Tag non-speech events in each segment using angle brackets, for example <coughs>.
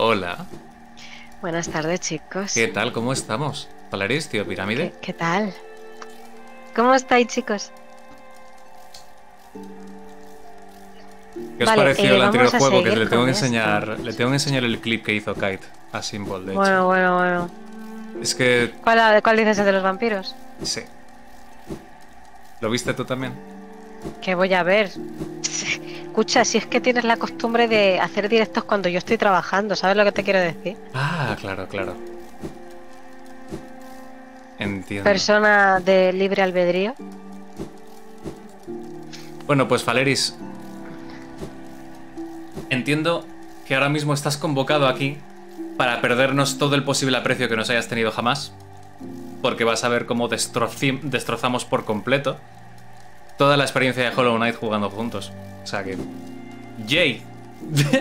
Hola. Buenas tardes, chicos. ¿Qué tal? ¿Cómo estamos? Valeris, tío Pirámide. ¿Qué, qué tal? ¿Cómo estáis, chicos? ¿Qué os pareció eh, el anterior juego? Que le tengo que esto. enseñar. Le tengo que enseñar el clip que hizo Kite a Symbol, de hecho. Bueno, bueno, bueno. Es que. ¿Cuál, ¿Cuál dices el de los vampiros? Sí. ¿Lo viste tú también? Que voy a ver. <laughs> Escucha, si es que tienes la costumbre de hacer directos cuando yo estoy trabajando, ¿sabes lo que te quiero decir? Ah, claro, claro. Entiendo. Persona de libre albedrío. Bueno, pues Valeris. Entiendo que ahora mismo estás convocado aquí para perdernos todo el posible aprecio que nos hayas tenido jamás. Porque vas a ver cómo destrozamos por completo toda la experiencia de Hollow Knight jugando juntos. O sea que. ¡Yay!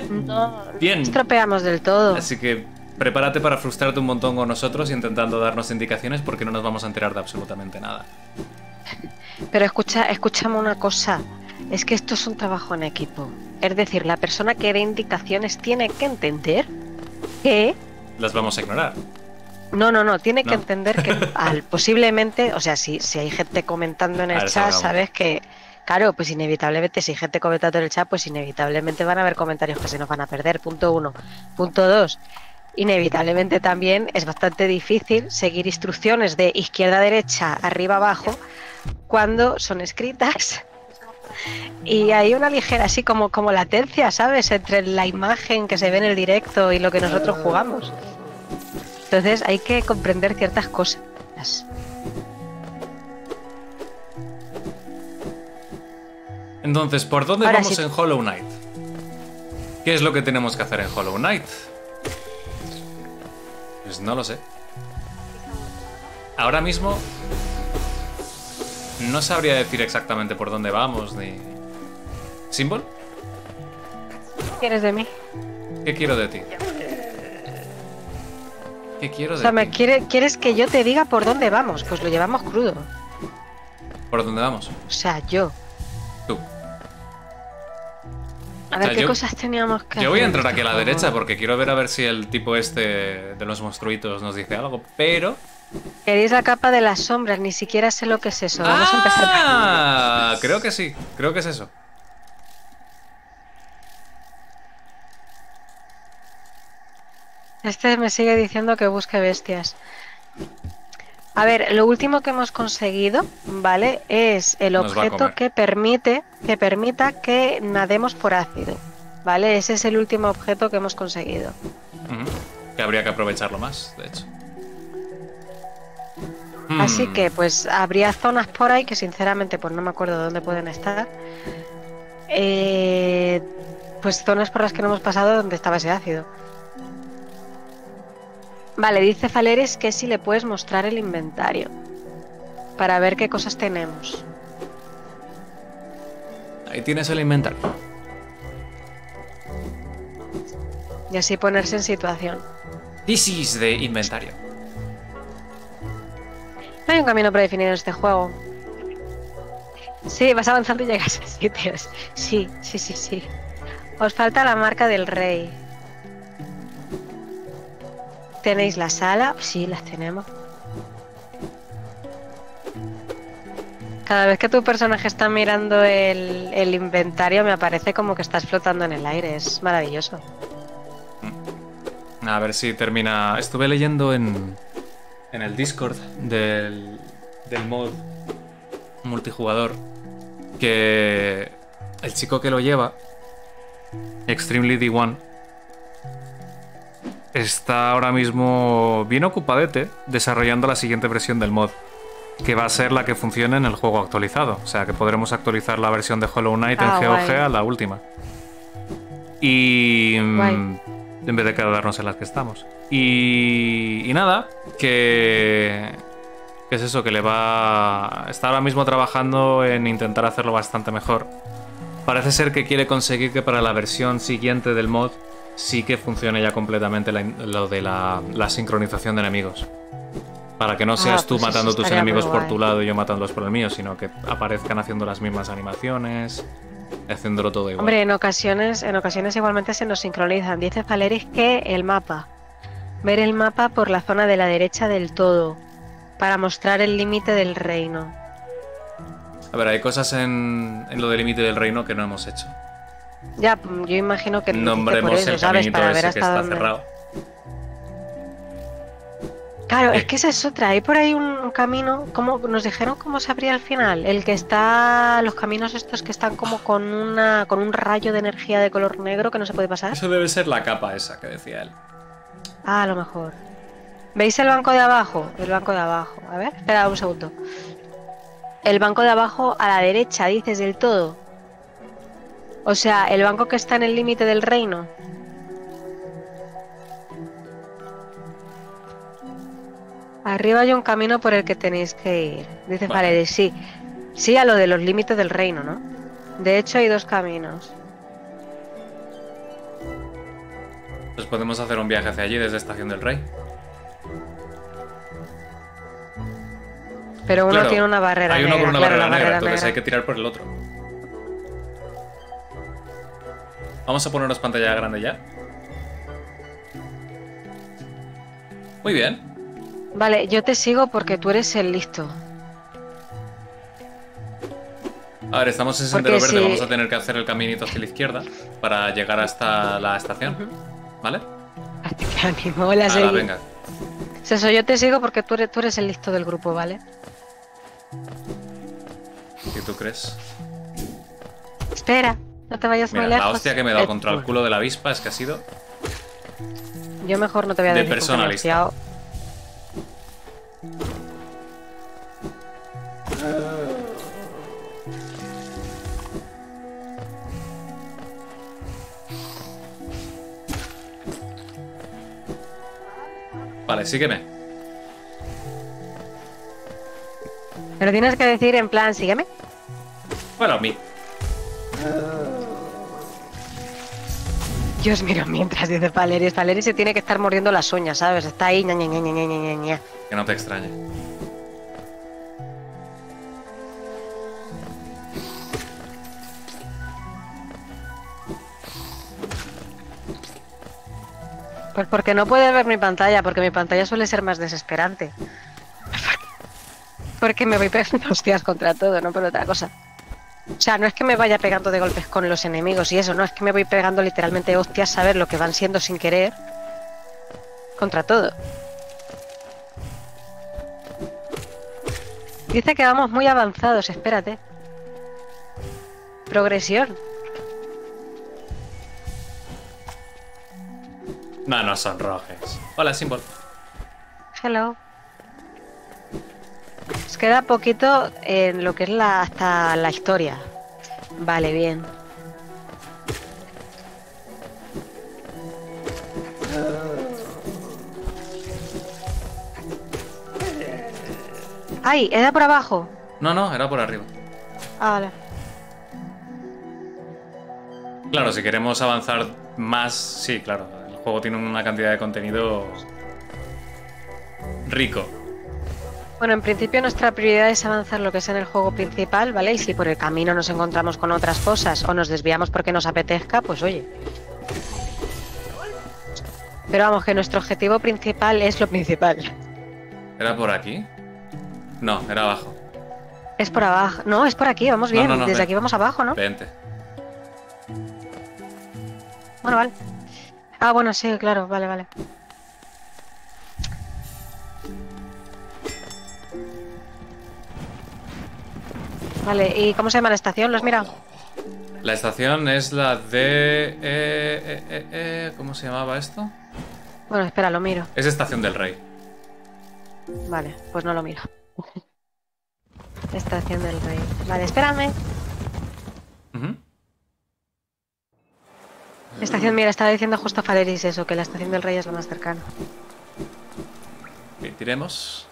No, Bien. estropeamos del todo. Así que prepárate para frustrarte un montón con nosotros intentando darnos indicaciones porque no nos vamos a enterar de absolutamente nada. Pero escucha, escúchame una cosa. Es que esto es un trabajo en equipo. Es decir, la persona que dé indicaciones tiene que entender que Las vamos a ignorar. No, no, no, tiene que entender que <laughs> al, posiblemente, o sea, si, si hay gente comentando en el ver, chat, sabes que, claro, pues inevitablemente, si hay gente comentando en el chat, pues inevitablemente van a haber comentarios que se nos van a perder, punto uno. Punto dos, inevitablemente también es bastante difícil seguir instrucciones de izquierda a derecha, arriba a abajo, cuando son escritas. <laughs> Y hay una ligera, así como, como latencia, ¿sabes? Entre la imagen que se ve en el directo y lo que nosotros jugamos. Entonces hay que comprender ciertas cosas. Entonces, ¿por dónde Ahora vamos sí. en Hollow Knight? ¿Qué es lo que tenemos que hacer en Hollow Knight? Pues no lo sé. Ahora mismo no sabría decir exactamente por dónde vamos ni... ¿Symbol? ¿Qué quieres de mí? ¿Qué quiero de ti? ¿Qué quiero O sea, ¿me quiere- ¿quieres que yo te diga por dónde vamos? Pues lo llevamos crudo. ¿Por dónde vamos? O sea, yo. Tú. A ver, sea, ¿qué yo- cosas teníamos que Yo voy a entrar aquí a la derecha porque quiero ver a ver si el tipo este de los monstruitos nos dice algo, pero... Queréis la capa de las sombras, ni siquiera sé lo que es eso. Vamos a empezar. por- Ah, creo que sí, creo que es eso. Este me sigue diciendo que busque bestias. A ver, lo último que hemos conseguido, ¿vale? Es el Nos objeto que permite, que permita que nademos por ácido. ¿Vale? Ese es el último objeto que hemos conseguido. Que habría que aprovecharlo más, de hecho. Así Hmm, que, pues, habría zonas por ahí que sinceramente, pues no me acuerdo dónde pueden estar. Eh, pues zonas por las que no hemos pasado donde estaba ese ácido. Vale, dice Faleres que si le puedes mostrar el inventario. Para ver qué cosas tenemos. Ahí tienes el inventario. Y así ponerse en situación. This is the inventario. No hay un camino predefinido en este juego. Sí, vas avanzando y llegas a sitios. Sí, sí, sí, sí. Os falta la marca del rey. ¿Tenéis la sala? Sí, las tenemos. Cada vez que tu personaje está mirando el, el inventario me aparece como que estás flotando en el aire. Es maravilloso. A ver si termina. Estuve leyendo en, en el Discord del, del mod multijugador que el chico que lo lleva, Extremely D1, está ahora mismo bien ocupadete desarrollando la siguiente versión del mod, que va a ser la que funcione en el juego actualizado. O sea que podremos actualizar la versión de Hollow Knight Ah, en GOG guay. a la última. Y. mm, Guay. En vez de quedarnos en las que estamos. Y. Y nada, que. que es eso? Que le va. Está ahora mismo trabajando en intentar hacerlo bastante mejor. Parece ser que quiere conseguir que para la versión siguiente del mod sí que funcione ya completamente la- lo de la, la sincronización de enemigos. Para que no seas tú pues matando tus enemigos por tu lado y yo matándolos por el mío, sino que aparezcan haciendo las mismas animaciones haciéndolo todo igual. Hombre, en ocasiones, en ocasiones igualmente se nos sincronizan. Dice Valeris que el mapa. Ver el mapa por la zona de la derecha del todo. Para mostrar el límite del reino. A ver, hay cosas en, en lo del límite del reino que no hemos hecho. Ya, yo imagino que hiciste por Nombremos eso, el ¿sabes? Para ver ese que hasta está dónde. cerrado. Claro, Eh. es que esa es otra. Hay por ahí un, un camino, como nos dijeron cómo se abría al final. El que está, los caminos estos que están como con una, con un rayo de energía de color negro que no se puede pasar. Eso debe ser la capa esa que decía él. Ah, a lo mejor. ¿Veis el banco de abajo? El banco de abajo. A ver, espera un segundo. El banco de abajo a la derecha, dices del todo. O sea, el banco que está en el límite del reino. Arriba hay un camino por el que tenéis que ir. Dice Vale. Valerie, sí. Sí, a lo de los límites del reino, ¿no? De hecho, hay dos caminos. Pues podemos hacer un viaje hacia allí desde Estación del Rey. Pero uno Claro, tiene una barrera Hay uno negra. con una claro, barrera negra, barrera entonces negra. hay que tirar por el otro. Vamos a ponernos pantalla grande ya. Muy bien. Vale, yo te sigo porque tú eres el listo. A ver, estamos en Porque Sendero Verde, si- vamos a tener que hacer el caminito hacia la izquierda para llegar hasta la estación. ¿Vale? Te animo, la Ahora, venga. Es Eso, yo te sigo porque tú eres, tú eres el listo del grupo, ¿vale? ¿Qué tú crees? Espera, no te vayas Mira, muy la lejos. hostia que me he dado contra el culo de la avispa es que ha sido. Yo mejor no te voy a de decir personalista. hostiado. Vale, sígueme. Pero tienes que decir en plan, sígueme. Bueno, a mí. Yo os miro mientras dice Valeria. Valeria se tiene que estar mordiendo las uñas, ¿sabes? Está ahí, ña, ña, ña, ña, ña. Que no te extrañe. Pues porque no puedes ver mi pantalla, porque mi pantalla suele ser más desesperante. Porque me voy <laughs> pegando hostias contra todo, no por otra cosa. O sea, no es que me vaya pegando de golpes con los enemigos y eso, no es que me voy pegando literalmente hostias, saber lo que van siendo sin querer. Contra todo. Dice que vamos muy avanzados, espérate. Progresión. No, no sonrojes. Hola, Symbol. Hello. Os queda poquito en lo que es la, hasta la historia. Vale, bien. ¡Ay! ¿Era por abajo? No, no, era por arriba. Ah, vale. Claro, si queremos avanzar más, sí, claro. El juego tiene una cantidad de contenido rico. Bueno, en principio nuestra prioridad es avanzar lo que es en el juego principal, ¿vale? Y si por el camino nos encontramos con otras cosas o nos desviamos porque nos apetezca, pues oye. Pero vamos, que nuestro objetivo principal es lo principal. ¿Era por aquí? No, era abajo. Es por abajo. No, es por aquí, vamos No, bien. no, no, Desde ven. aquí vamos abajo, ¿no? Vente. Bueno, vale. Ah, bueno, sí, claro, vale, vale. Vale, ¿y cómo se llama la estación? ¿Lo has mirado? La estación es la de... eh, eh, eh, eh, ¿Cómo se llamaba esto? Bueno, espera, lo miro. Es Estación del Rey. Vale, pues no lo miro. Estación del Rey. Vale, espérame. Estación, mira, estaba diciendo justo Faleris eso, que la estación del Rey es la más cercana. Ok, tiremos.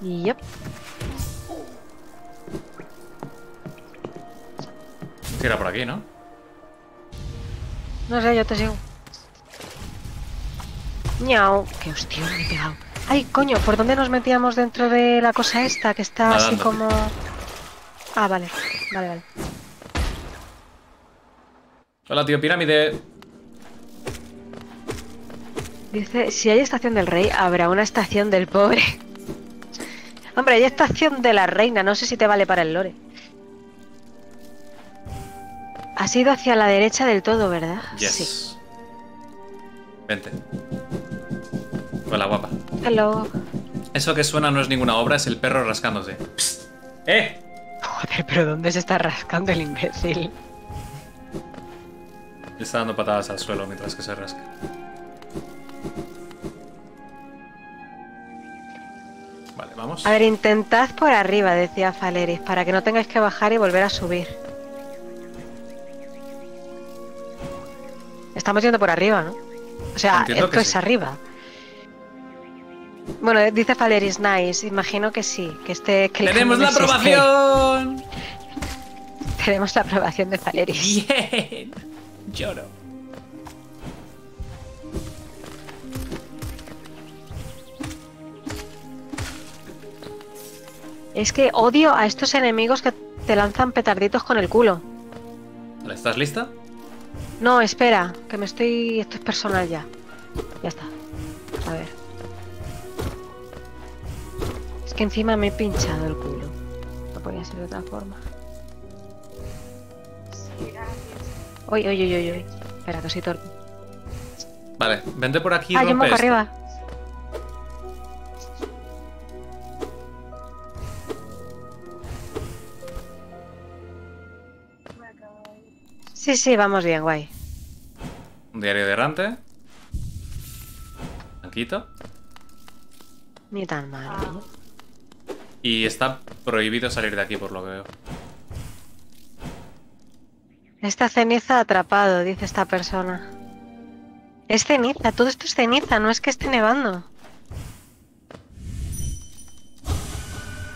Yep. Sí, era por aquí, ¿no? No sé, yo te sigo. Ñau. Qué hostia, me he pegado. Ay, coño, ¿por dónde nos metíamos dentro de la cosa esta que está así como. Ah, vale, vale, vale. Hola, tío pirámide. Dice, si hay estación del rey, habrá una estación del pobre. Hombre, hay estación de la reina, no sé si te vale para el lore. Has ido hacia la derecha del todo, ¿verdad? Yes. Sí. Vente. Hola, guapa. Hello. Eso que suena no es ninguna obra, es el perro rascándose. Psst. ¡Eh! Joder, pero ¿dónde se está rascando el imbécil? Le está dando patadas al suelo mientras que se rasca. Vamos. A ver, intentad por arriba, decía Faleris, para que no tengáis que bajar y volver a subir. Estamos yendo por arriba, ¿no? O sea, Entiendo esto es sí. arriba. Bueno, dice Faleris, nice. Imagino que sí, que este... Que ¡Tenemos la este. aprobación! <laughs> Tenemos la aprobación de Faleris. ¡Bien! Lloro. Es que odio a estos enemigos que te lanzan petarditos con el culo. ¿estás lista? No, espera, que me estoy... Esto es personal ya. Ya está. A ver. Es que encima me he pinchado el culo. No podía ser de otra forma. Uy, uy, uy, uy, uy. Espera, que soy torpe. Vale, vente por aquí y ah, yo me arriba. Sí, sí, vamos bien, guay. Un diario de errante. Blanquito. Ni tan mal. ¿no? Y está prohibido salir de aquí por lo que veo. Esta ceniza atrapado, dice esta persona. Es ceniza, todo esto es ceniza, no es que esté nevando.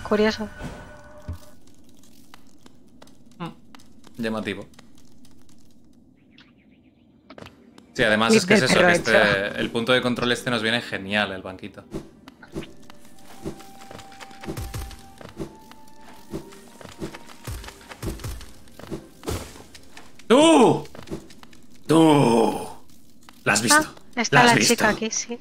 Curioso. Llamativo. Sí, además es que es eso, que este, el punto de control este nos viene genial, el banquito. ¡Tú! ¡Tú! ¿La has visto? Ah, está ¿La has la visto? chica aquí, sí.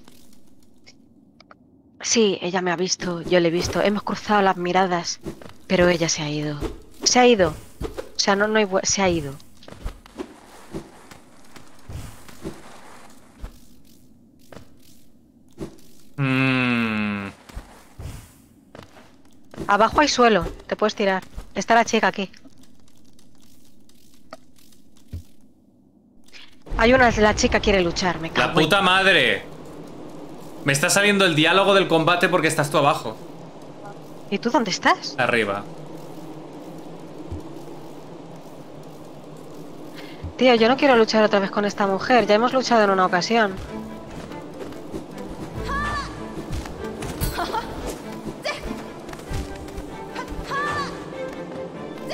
Sí, ella me ha visto, yo le he visto. Hemos cruzado las miradas, pero ella se ha ido. Se ha ido. O sea, no, no hay... Se ha ido. Mm, Abajo hay suelo, te puedes tirar. Está la chica aquí. Hay una, la chica quiere luchar, me ¡La cago en- puta madre! Me está saliendo el diálogo del combate porque estás tú abajo. ¿Y tú dónde estás? Arriba. Tío, yo no quiero luchar otra vez con esta mujer. Ya hemos luchado en una ocasión.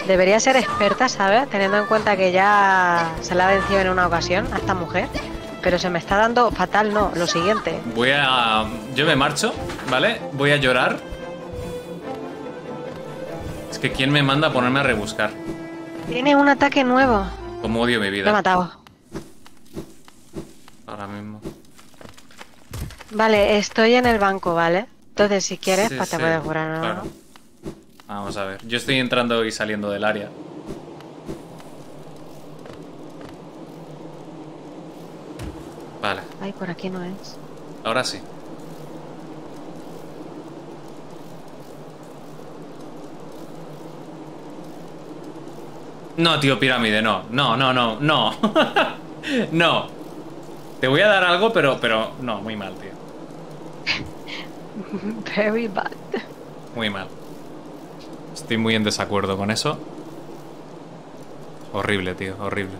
Debería ser experta, ¿sabes? Teniendo en cuenta que ya se la ha vencido en una ocasión a esta mujer. Pero se me está dando fatal, no. Lo siguiente. Voy a... Yo me marcho, ¿vale? Voy a llorar. Es que ¿quién me manda a ponerme a rebuscar? Tiene un ataque nuevo. Como odio mi Lo he vida. matado. Ahora mismo. Vale, estoy en el banco, ¿vale? Entonces, si quieres, Sí, pues te puedes curar, ¿no? claro. Vamos a ver. Yo estoy entrando y saliendo del área. Vale, Ay, por aquí no es. ahora sí. No, tío, pirámide, no. No, no, no, no. <laughs> no. Te voy a dar algo, pero, pero no, muy mal, tío. <laughs> Very bad. Muy mal. Estoy muy en desacuerdo con eso. Horrible, tío, horrible.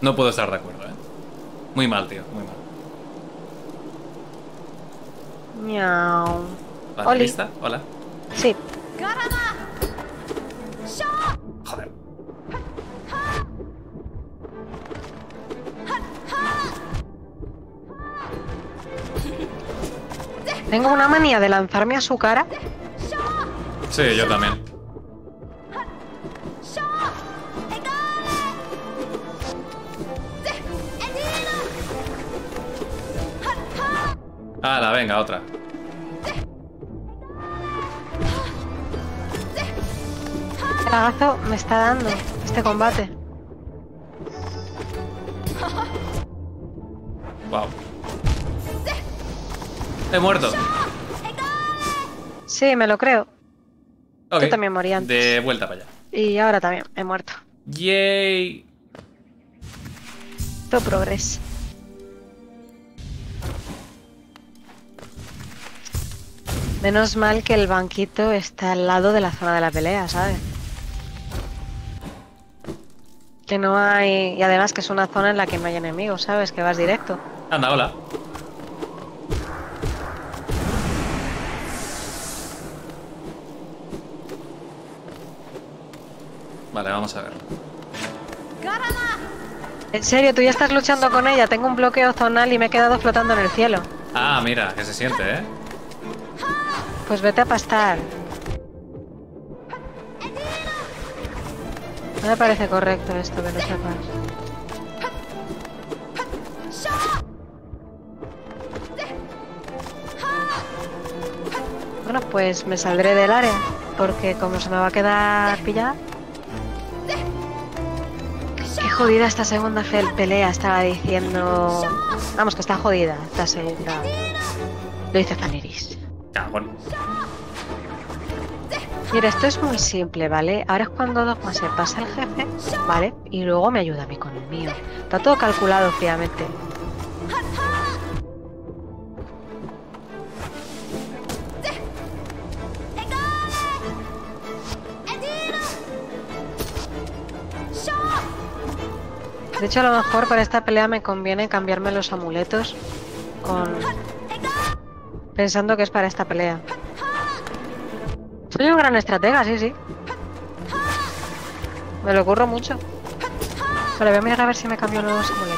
No puedo estar de acuerdo, ¿eh? Muy mal, tío, muy mal. Miau. Vale, Oli. ¿Lista? Hola. Sí. Joder. Tengo una manía de lanzarme a su cara. Sí, yo también. la venga, otra. El lagazo me está dando este combate. Wow. He muerto. Sí, me lo creo. Yo también morí antes. De vuelta para allá. Y ahora también, he muerto. Yay. Todo progreso. Menos mal que el banquito está al lado de la zona de la pelea, ¿sabes? Que no hay... Y además que es una zona en la que no hay enemigos, ¿sabes? Que vas directo. Anda, hola. Vale, vamos a ver. En serio, tú ya estás luchando con ella. Tengo un bloqueo zonal y me he quedado flotando en el cielo. Ah, mira, que se siente, ¿eh? Pues vete a pastar. No me parece correcto esto, que lo sepas. Bueno, pues me saldré del área, porque como se me va a quedar pillada... Qué jodida esta segunda pelea, estaba diciendo... Vamos, que está jodida esta segunda. Lo dice Faniris. Cagón. Mira, esto es muy simple, ¿vale? Ahora es cuando Dogma se pasa el jefe, ¿vale? Y luego me ayuda a mí con el mío. Está todo calculado fríamente. De hecho, a lo mejor para esta pelea me conviene cambiarme los amuletos con... Pensando que es para esta pelea. Soy un gran estratega, sí, sí. Me lo ocurro mucho. Vale, voy a mirar a ver si me cambio los amuletos.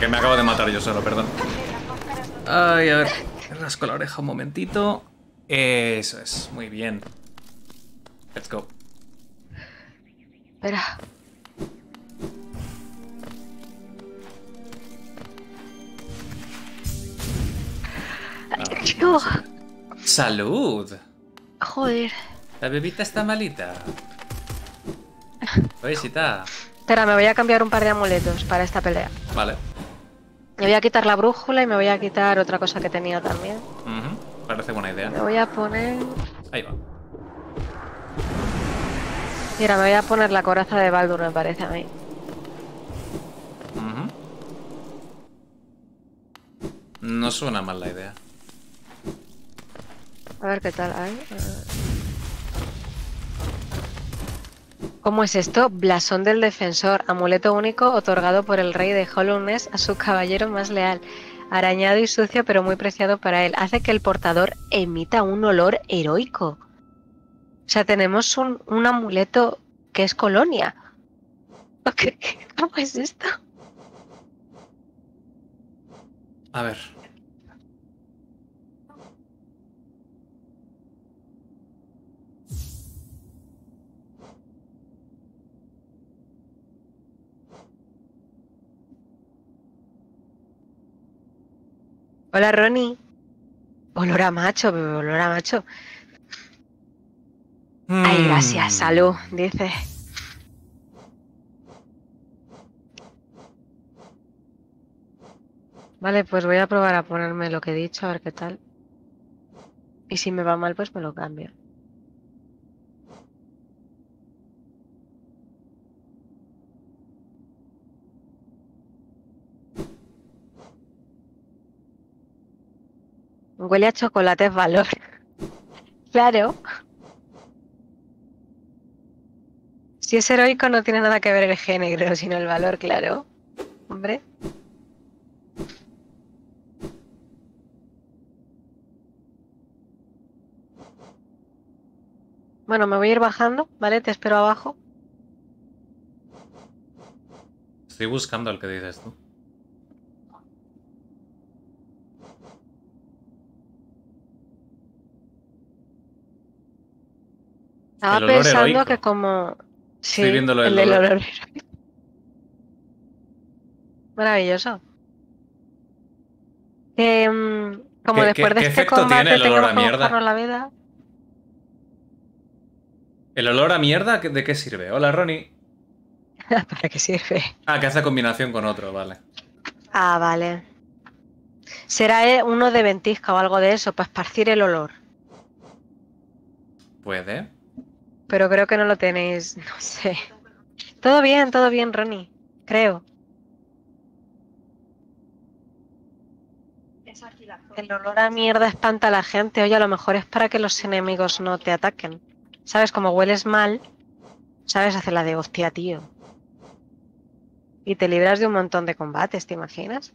Que me acabo de matar yo solo, perdón. Ay, a ver. Rasco la oreja un momentito. Eso es, muy bien. Let's go. Espera. Yo- ¡Salud! Joder. La bebita está malita. <laughs> Oye, está. Espera, me voy a cambiar un par de amuletos para esta pelea. Vale. Me voy a quitar la brújula y me voy a quitar otra cosa que tenía también. Ujú, Parece buena Me idea. voy a poner... Ahí va. Mira, me voy a poner la coraza de Baldur, me parece a mí. No suena mal la idea. A ver qué tal hay. ¿Cómo es esto? Blasón del defensor, amuleto único otorgado por el rey de Hollowness a su caballero más leal. Arañado y sucio, pero muy preciado para él. Hace que el portador emita un olor heroico. O sea, tenemos un, un amuleto que es colonia. ¿Qué- <laughs> qué- ¿Cómo es esto? A ver. Hola, Ronnie. Olor a macho, bebé, olor a macho. Ay, gracias, Mm. salud, dice. Vale, pues voy a probar a ponerme lo que he dicho, a ver qué tal. Y si me va mal, pues me lo cambio. Huele a chocolate es valor. <laughs> claro. Si es heroico no tiene nada que ver el género, <laughs> sino el valor, claro. Hombre. Bueno, me voy a ir bajando, ¿vale? Te espero abajo. Estoy buscando al que dices tú. Estaba olor pensando heroico. que como... Sí, Estoy viéndolo el el del olor. olor heroico. Maravilloso. Mm, como ¿Qué- después de qué este efecto combate tiene el olor a mierda? la vida. ¿El olor a mierda ¿de qué sirve? Hola, Ronnie. <laughs> ¿Para qué sirve? Ah, que hace combinación con otro, vale. Ah, vale. Será eh, uno de ventisca o algo de eso, para esparcir el olor. Puede. Pero creo que no lo tenéis, <laughs> no sé. Todo bien, todo bien, Ronnie. Creo. El olor a mierda espanta a la gente. Oye, a lo mejor es para que los enemigos no te ataquen. ¿Sabes? Como hueles mal, ¿sabes? Hace la de hostia, tío. Y te libras de un montón de combates, ¿te imaginas?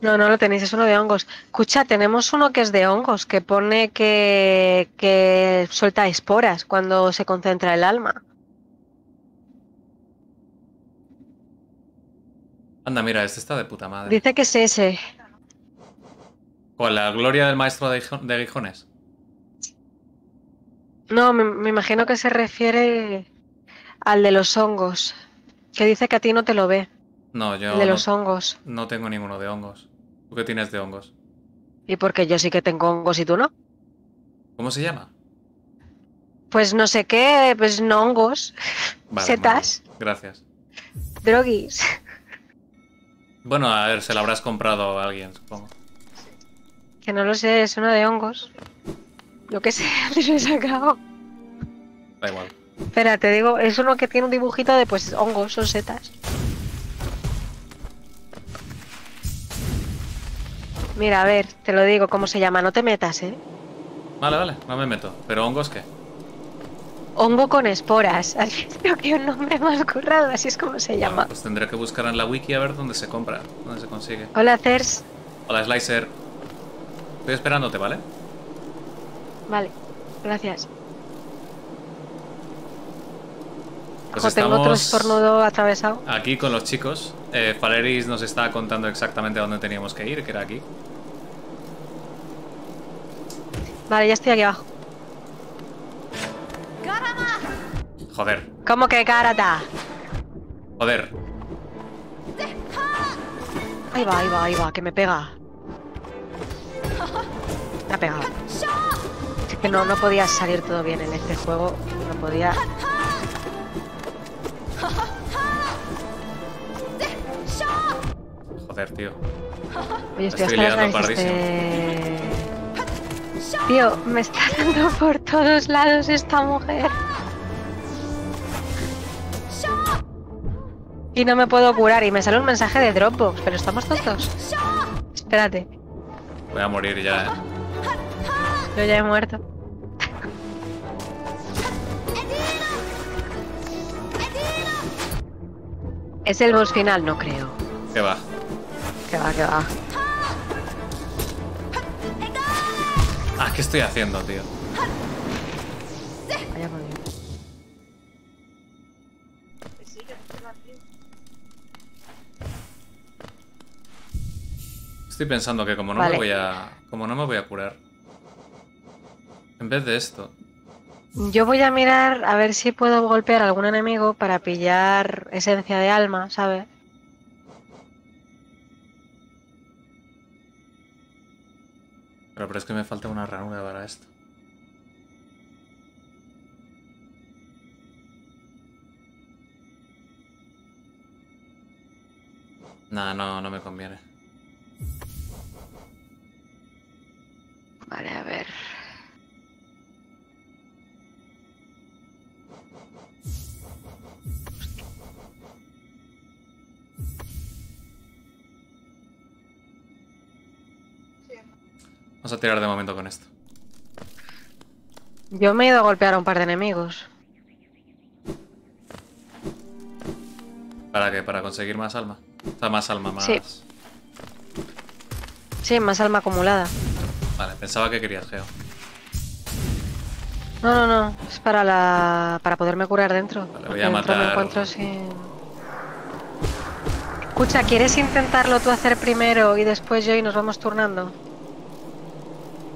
No, no lo tenéis, es uno de hongos. Escucha, tenemos uno que es de hongos, que pone que, que suelta esporas cuando se concentra el alma. Anda, mira, este está de puta madre. Dice que es ese. ¿Con la gloria del maestro de, de aguijones? No, me, me imagino que se refiere al de los hongos. Que dice que a ti no te lo ve, No, yo el de no, los hongos. no tengo ninguno de hongos. ¿Tú qué tienes de hongos? ¿Y porque yo sí que tengo hongos y tú no? ¿Cómo se llama? Pues no sé qué, pues no hongos, <laughs> Vale, setas, vale. Gracias. droguis. <laughs> Bueno, a ver, se lo habrás comprado a alguien, supongo. Que no lo sé, es uno de hongos. Yo qué sé, <laughs> ¿dónde lo he sacado? Da igual. Espera, te digo, es uno que tiene un dibujito de pues hongos, son setas. Mira, a ver, te lo digo, ¿cómo se llama? No te metas, ¿eh? Vale, vale, no me meto. ¿Pero hongos qué? Hongo con esporas. <laughs> Creo que un nombre más currado, así es como se llama. Pues tendré que buscar en la wiki a ver dónde se compra, dónde se consigue. Hola, Cers. Hola, Slicer. Estoy esperándote, ¿vale? Vale, gracias. Pues tengo otro estornudo atravesado. aquí con los chicos. Eh, Valeris nos está contando exactamente a dónde teníamos que ir, que era aquí. Vale, ya estoy aquí abajo. Joder, ¿Cómo que karata? joder. Ahí va, ahí va, ahí va, que me pega. Me ha pegado. Es que no, no podía salir todo bien en este juego. No podía. Joder, tío. Oye, estoy, Estoy liando de- Tío, me está dando por todos lados esta mujer. Y no me puedo curar y me sale un mensaje de Dropbox, pero estamos tontos. Espérate, Voy a morir ya, ¿eh? yo ya he muerto. ¿Es el boss final? No creo. Que va. Que va, que va. Ah, ¿qué estoy haciendo, tío? Vaya por Dios. Estoy pensando que como no Vale. me voy a. Como no me voy a curar. En vez de esto. Yo voy a mirar a ver si puedo golpear a algún enemigo para pillar esencia de alma, ¿sabes? Pero, pero es que me falta una ranura para esto. Nah, no, no me conviene. Vale, a ver. Vamos a tirar de momento con esto. Yo me he ido a golpear a un par de enemigos. ¿Para qué? ¿Para conseguir más alma? O sea, más alma, más. Sí. Sí, más alma acumulada. Vale, pensaba que querías Geo. No, no, no. Es para la. para poderme curar dentro. Vale, voy a dentro me matar- encuentro sin. Escucha, ¿quieres intentarlo tú hacer primero y después yo y nos vamos turnando?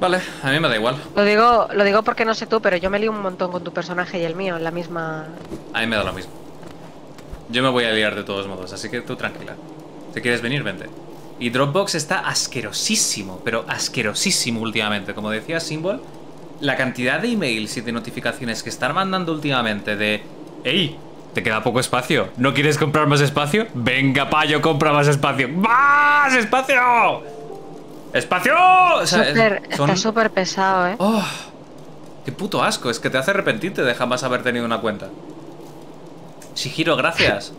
Vale, a mí me da igual. Lo digo, lo digo porque no sé tú, pero yo me lío un montón con tu personaje y el mío en la misma. A mí me da lo mismo. Yo me voy a liar de todos modos, así que tú tranquila. Si quieres venir, vente. Y Dropbox está asquerosísimo, pero asquerosísimo últimamente. Como decía Symbol, la cantidad de emails y de notificaciones que están mandando últimamente de... ¡Ey! ¿Te queda poco espacio? ¿No quieres comprar más espacio? Venga, payo, compra más espacio. ¡Más espacio! ¡Espacio! O sea, son- Está súper pesado, ¿eh? ¡Oh! ¡Qué puto asco! Es que te hace arrepentirte de jamás haber tenido una cuenta. Shihiro, gracias.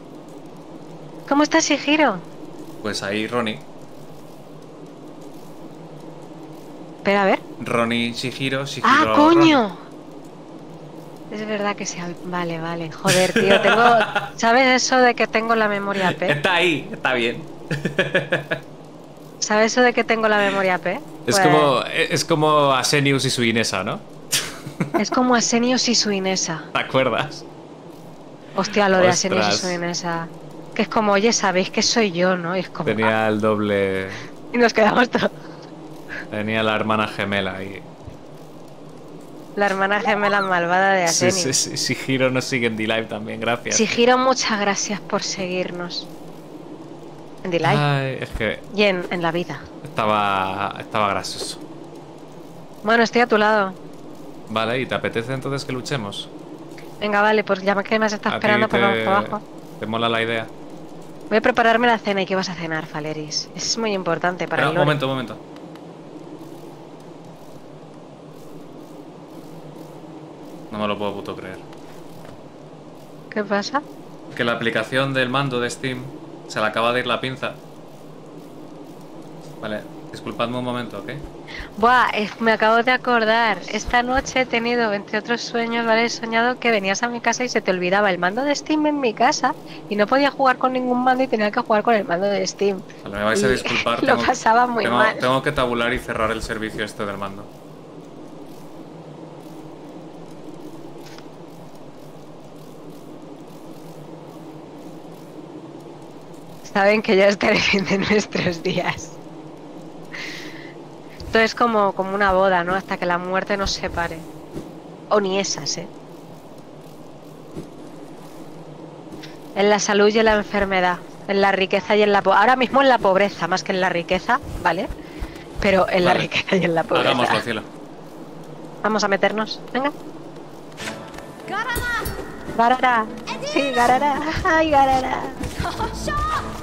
<laughs> ¿Cómo estás, Shihiro? Pues ahí Ronnie. Espera, a ver. Ronnie, Shihiro, Shihiro. ¡Ah, Ronnie. coño! Es verdad que sí. Vale, vale. Joder, tío, tengo. <laughs> ¿Sabes eso de que tengo la memoria P? Está ahí, está bien. <laughs> ¿Sabes eso de que tengo la memoria P? Es Pues, como es como Asenius y su Inesa, ¿no? <laughs> Es como Asenius y su Inesa. ¿Te acuerdas? Hostia, lo de Asenius y su Inesa. Que es como, oye, sabéis que soy yo, ¿no? Y es como. Tenía el doble. "Ah", Y nos quedamos todos. Tenía la hermana gemela ahí. La hermana gemela malvada de Asenius. sí, sí, nos sigue en D-Live también, gracias. Shihiro, muchas gracias por seguirnos. En Delay. Ay, es que Y en, en la vida. estaba, estaba gracioso. Bueno, estoy a tu lado. Vale, ¿y te apetece entonces que luchemos? Venga, vale, pues ya que me has estado ¿A ti esperando, pues vamos te- para abajo. ¿Te mola la idea? Voy a prepararme la cena y qué vas a cenar, Faleris. Es muy importante para Pero, el un momento, un momento. No me lo puedo puto creer. ¿Qué pasa? Que la aplicación del mando de Steam se le acaba de ir la pinza. Vale, disculpadme un momento, ¿ok? Buah, me acabo de acordar. Esta noche he tenido, entre otros sueños, ¿vale? He soñado que venías a mi casa y se te olvidaba el mando de Steam en mi casa y no podía jugar con ningún mando y tenía que jugar con el mando de Steam. Vale, me vais a disculpar. <laughs> lo pasaba muy tengo- mal. Tengo que tabular y cerrar el servicio este del mando. Saben que ya está el fin de nuestros días. Esto es como, como una boda, ¿no? Hasta que la muerte nos separe. O ni esas, ¿eh? En la salud y en la enfermedad. En la riqueza y en la pobreza. Ahora mismo en la pobreza, más que en la riqueza, ¿vale? Pero en la riqueza y en la pobreza. Hagámoslo, cielo. Vamos a meternos. Venga. Garara. Sí, Garara. Ay, Garara. <laughs>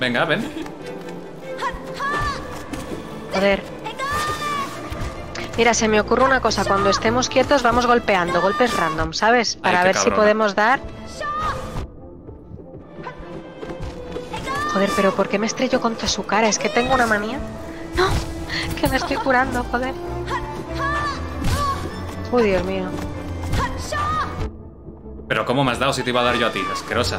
Venga, ven. Joder. Mira, se me ocurre una cosa. Cuando estemos quietos vamos golpeando, golpes random, ¿sabes? Para ver si podemos dar... Joder, pero ¿por qué me estrello contra su cara? ¿Es que tengo una manía? No, que me estoy curando, joder. Uy, Dios mío. Pero ¿cómo me has dado si te iba a dar yo a ti? Asquerosa.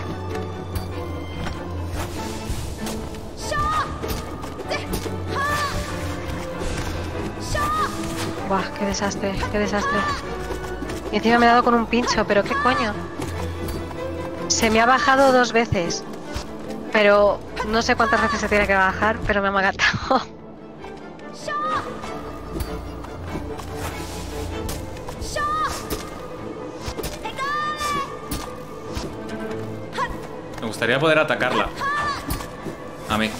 Buah, qué desastre, qué desastre. Y encima me he dado con un pincho, pero ¿qué coño? Se me ha bajado dos veces. Pero no sé cuántas veces se tiene que bajar, pero me ha matado. <laughs> Me gustaría poder atacarla. A mí.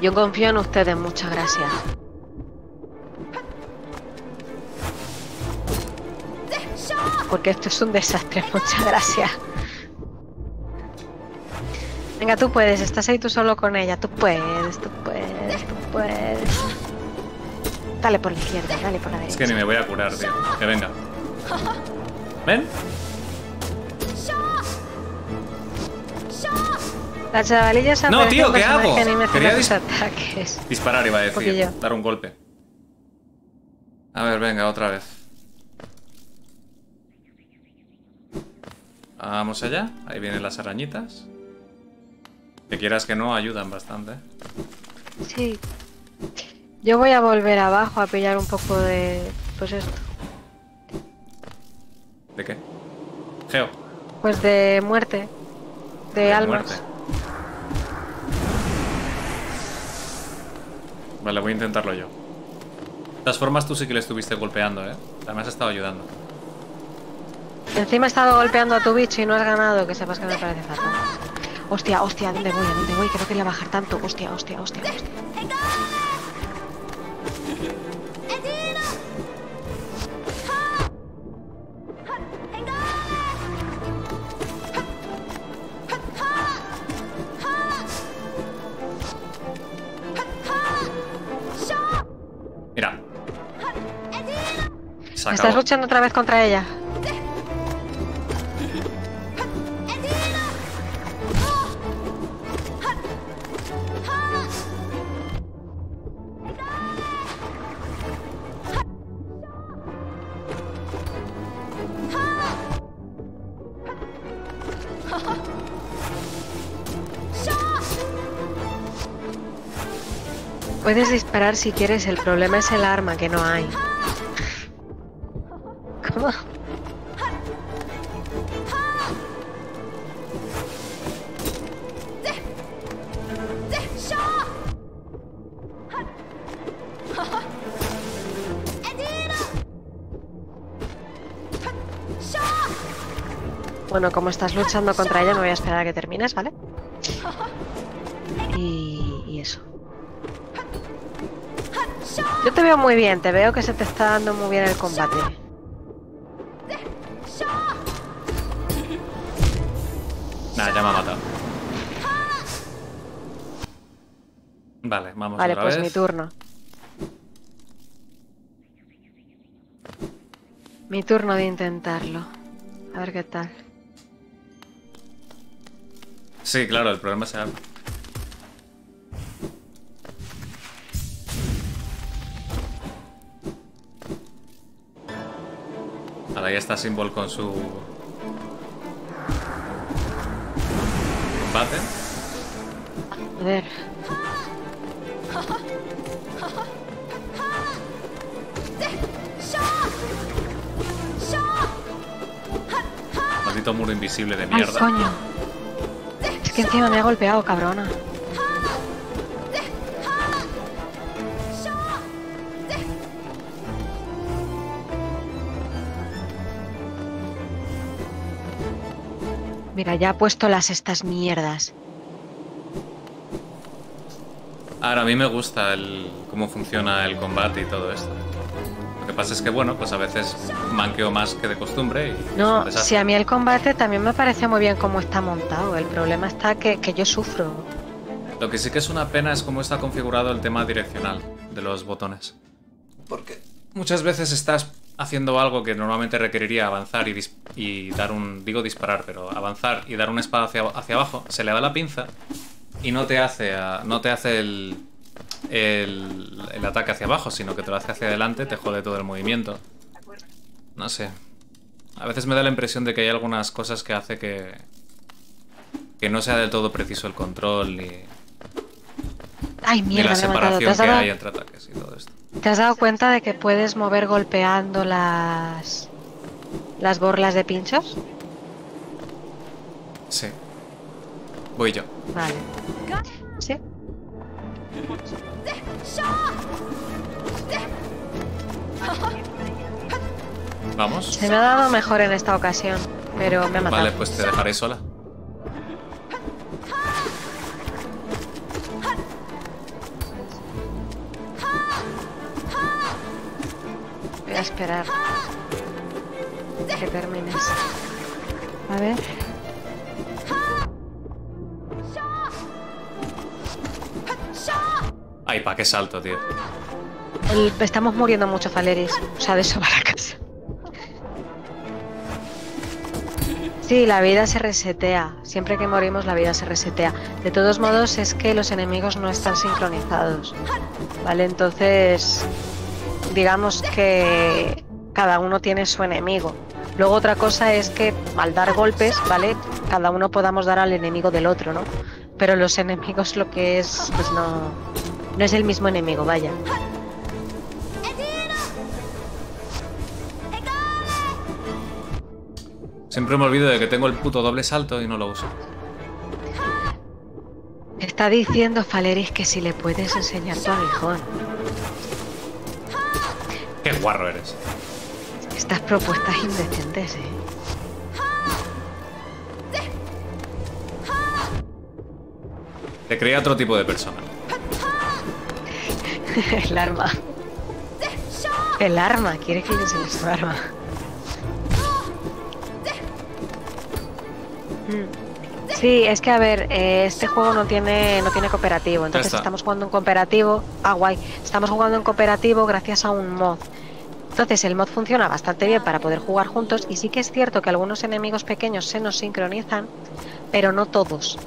Yo confío en ustedes, muchas gracias. Porque esto es un desastre, <laughs> muchas gracias. Venga, tú puedes, estás ahí tú solo con ella. Tú puedes, tú puedes, tú puedes. Dale por la izquierda, dale por la Es derecha. que ni me voy a curar, tío. Que venga. ¿Ven? La chavalilla se No, tío, ¿qué hago? Quería dis- ataques. Disparar iba a decir. Dar un golpe. A ver, venga, otra vez. Vamos allá. Ahí vienen las arañitas. Que quieras que no, ayudan bastante. Sí. Yo voy a volver abajo a pillar un poco de. Pues esto. ¿De qué? Geo. Pues de muerte. De, de almas. muerte. Vale, voy a intentarlo yo. De todas formas, tú sí que le estuviste golpeando, ¿eh? Además, has estado ayudando. Encima he estado golpeando a tu bicho y no has ganado, que sepas que me parece fatal. Hostia, hostia, ¿a dónde voy? ¿A dónde voy? Que no quería bajar tanto. Hostia, hostia, hostia, hostia. ¿Estás luchando otra vez contra ella? Puedes disparar si quieres, el problema es el arma, que no hay. Bueno, como estás luchando contra ella, no voy a esperar a que termines, ¿vale? Y, y eso. Yo te veo muy bien, te veo que se te está dando muy bien el combate. Nah, ya me ha matado. Vale, vamos Vale, otra pues vez. mi turno. Mi turno de intentarlo. A ver qué tal. Sí, claro, el problema arma. Ahora ya está Symbol con su combate. A ver. Maldito muro invisible de ¡Ay, mierda. coño! Que encima me ha golpeado, cabrona. Mira, ya ha puesto las estas mierdas. Ahora, a mí me gusta el, cómo funciona el combate y todo esto. Lo que pasa es que, bueno, pues a veces manqueo más que de costumbre y un No, si a mí el combate también me parece muy bien cómo está montado. El problema está que, que yo sufro. Lo que sí que es una pena es cómo está configurado el tema direccional de los botones. Porque muchas veces estás haciendo algo que normalmente requeriría avanzar y, dis- y dar un... Digo disparar, pero avanzar y dar una espada hacia, hacia abajo, se le da la pinza y no te hace, a- no te hace el, el, el ataque hacia abajo, sino que te lo hace hacia adelante, te jode todo el movimiento. No sé. A veces me da la impresión de que hay algunas cosas que hace que, que no sea del todo preciso el control ni, Ay, ni mierda, la matado. ¿Te separación que dado, hay entre ataques y todo esto. te has dado cuenta de que puedes mover golpeando las. las borlas de pinchos? Sí. Voy yo. Vale. ¿Sí? Vamos. Se me ha dado mejor en esta ocasión, pero me ha matado. Vale, pues te dejaré sola. Voy a esperar que termines. A ver. Ay, pa' qué salto, tío. Estamos muriendo mucho, Valeris. O sea, de eso va la casa. Sí, la vida se resetea. Siempre que morimos la vida se resetea. De todos modos es que los enemigos no están sincronizados. ¿Vale? Entonces, digamos que cada uno tiene su enemigo. Luego otra cosa es que al dar golpes, ¿vale? Cada uno podamos dar al enemigo del otro, ¿no? Pero los enemigos lo que es, pues no, no es el mismo enemigo, vaya. Siempre me olvido de que tengo el puto doble salto y no lo uso. Está diciendo Faleris que si le puedes enseñar tu aguijón. Qué guarro eres. Estas propuestas indecentes, ¿eh? Te creía otro tipo de persona. <laughs> El arma. El arma, quiere que le enseñes su arma. Mm. Sí, es que a ver, eh, este juego no tiene no tiene cooperativo, entonces estamos jugando en cooperativo. Ah, guay. Estamos jugando en cooperativo gracias a un mod. Entonces el mod funciona bastante bien para poder jugar juntos y sí que es cierto que algunos enemigos pequeños se nos sincronizan, pero no todos.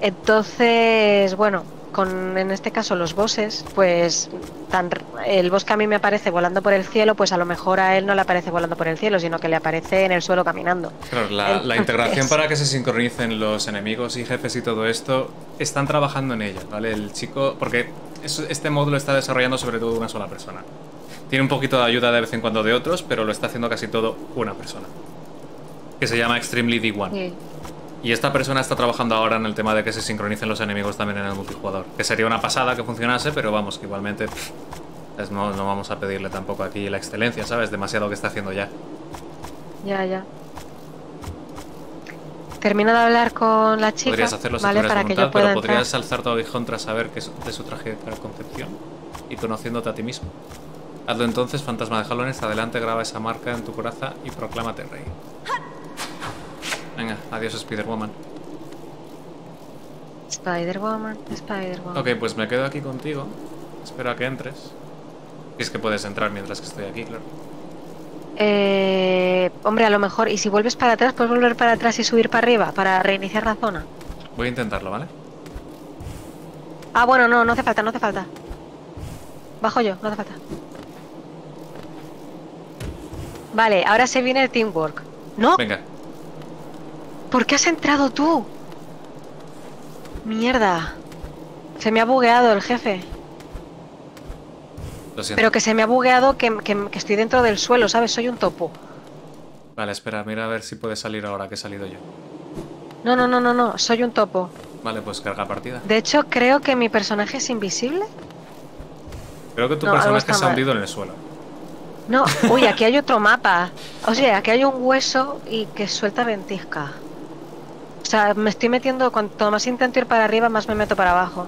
Entonces, bueno, con en este caso los bosses, pues tan, el boss que a mí me aparece volando por el cielo, pues a lo mejor a él no le aparece volando por el cielo, sino que le aparece en el suelo caminando. Claro, la, integración para que se sincronicen los enemigos y jefes y todo esto, están trabajando en ello, ¿vale? El chico, porque es- este módulo está desarrollando sobre todo una sola persona. Tiene un poquito de ayuda de vez en cuando de otros, pero lo está haciendo casi todo una persona. Que se llama Extremely D1. Sí. Y esta persona está trabajando ahora en el tema de que se sincronicen los enemigos también en el multijugador. Que sería una pasada que funcionase, pero vamos, que igualmente pff, es- no, no vamos a pedirle tampoco aquí la excelencia, ¿sabes? Demasiado que está haciendo ya. Ya, ya. Termino de hablar con la chica, Podrías hacerlo si ¿vale? Para que voluntad, yo pueda pero entrar. podrías alzar tu aguijón tras saber que es de su traje de concepción y conociéndote a ti mismo. Hazlo entonces, fantasma de Halones, adelante, graba esa marca en tu coraza y proclámate rey. Venga, adiós Spider-Woman. Spider-Woman, Spider-Woman. Ok, pues me quedo aquí contigo. Espero a que entres. Si es que puedes entrar mientras que estoy aquí, claro. Eh, hombre, a lo mejor, y si vuelves para atrás, puedes volver para atrás y subir para arriba para reiniciar la zona. Voy a intentarlo, ¿vale? Ah, bueno, no, no hace falta, no hace falta. Bajo yo, no hace falta. Vale, ahora se viene el teamwork. ¿No? Venga, ¿Por qué has entrado tú? Mierda. Se me ha bugueado el jefe. lo siento. Pero que se me ha bugueado que, que- que estoy dentro del suelo, ¿sabes? Soy un topo. Vale, espera, mira a ver si puede salir ahora que he salido yo. No, no, no, no, no. Soy un topo. Vale, pues carga partida. De hecho, creo que mi personaje es invisible. Creo que tu No, personaje se ha hundido en el suelo. No, uy, aquí hay <laughs> otro mapa. O sea, aquí hay un hueso y que suelta ventisca. O sea, me estoy metiendo, cuanto más intento ir para arriba, más me meto para abajo.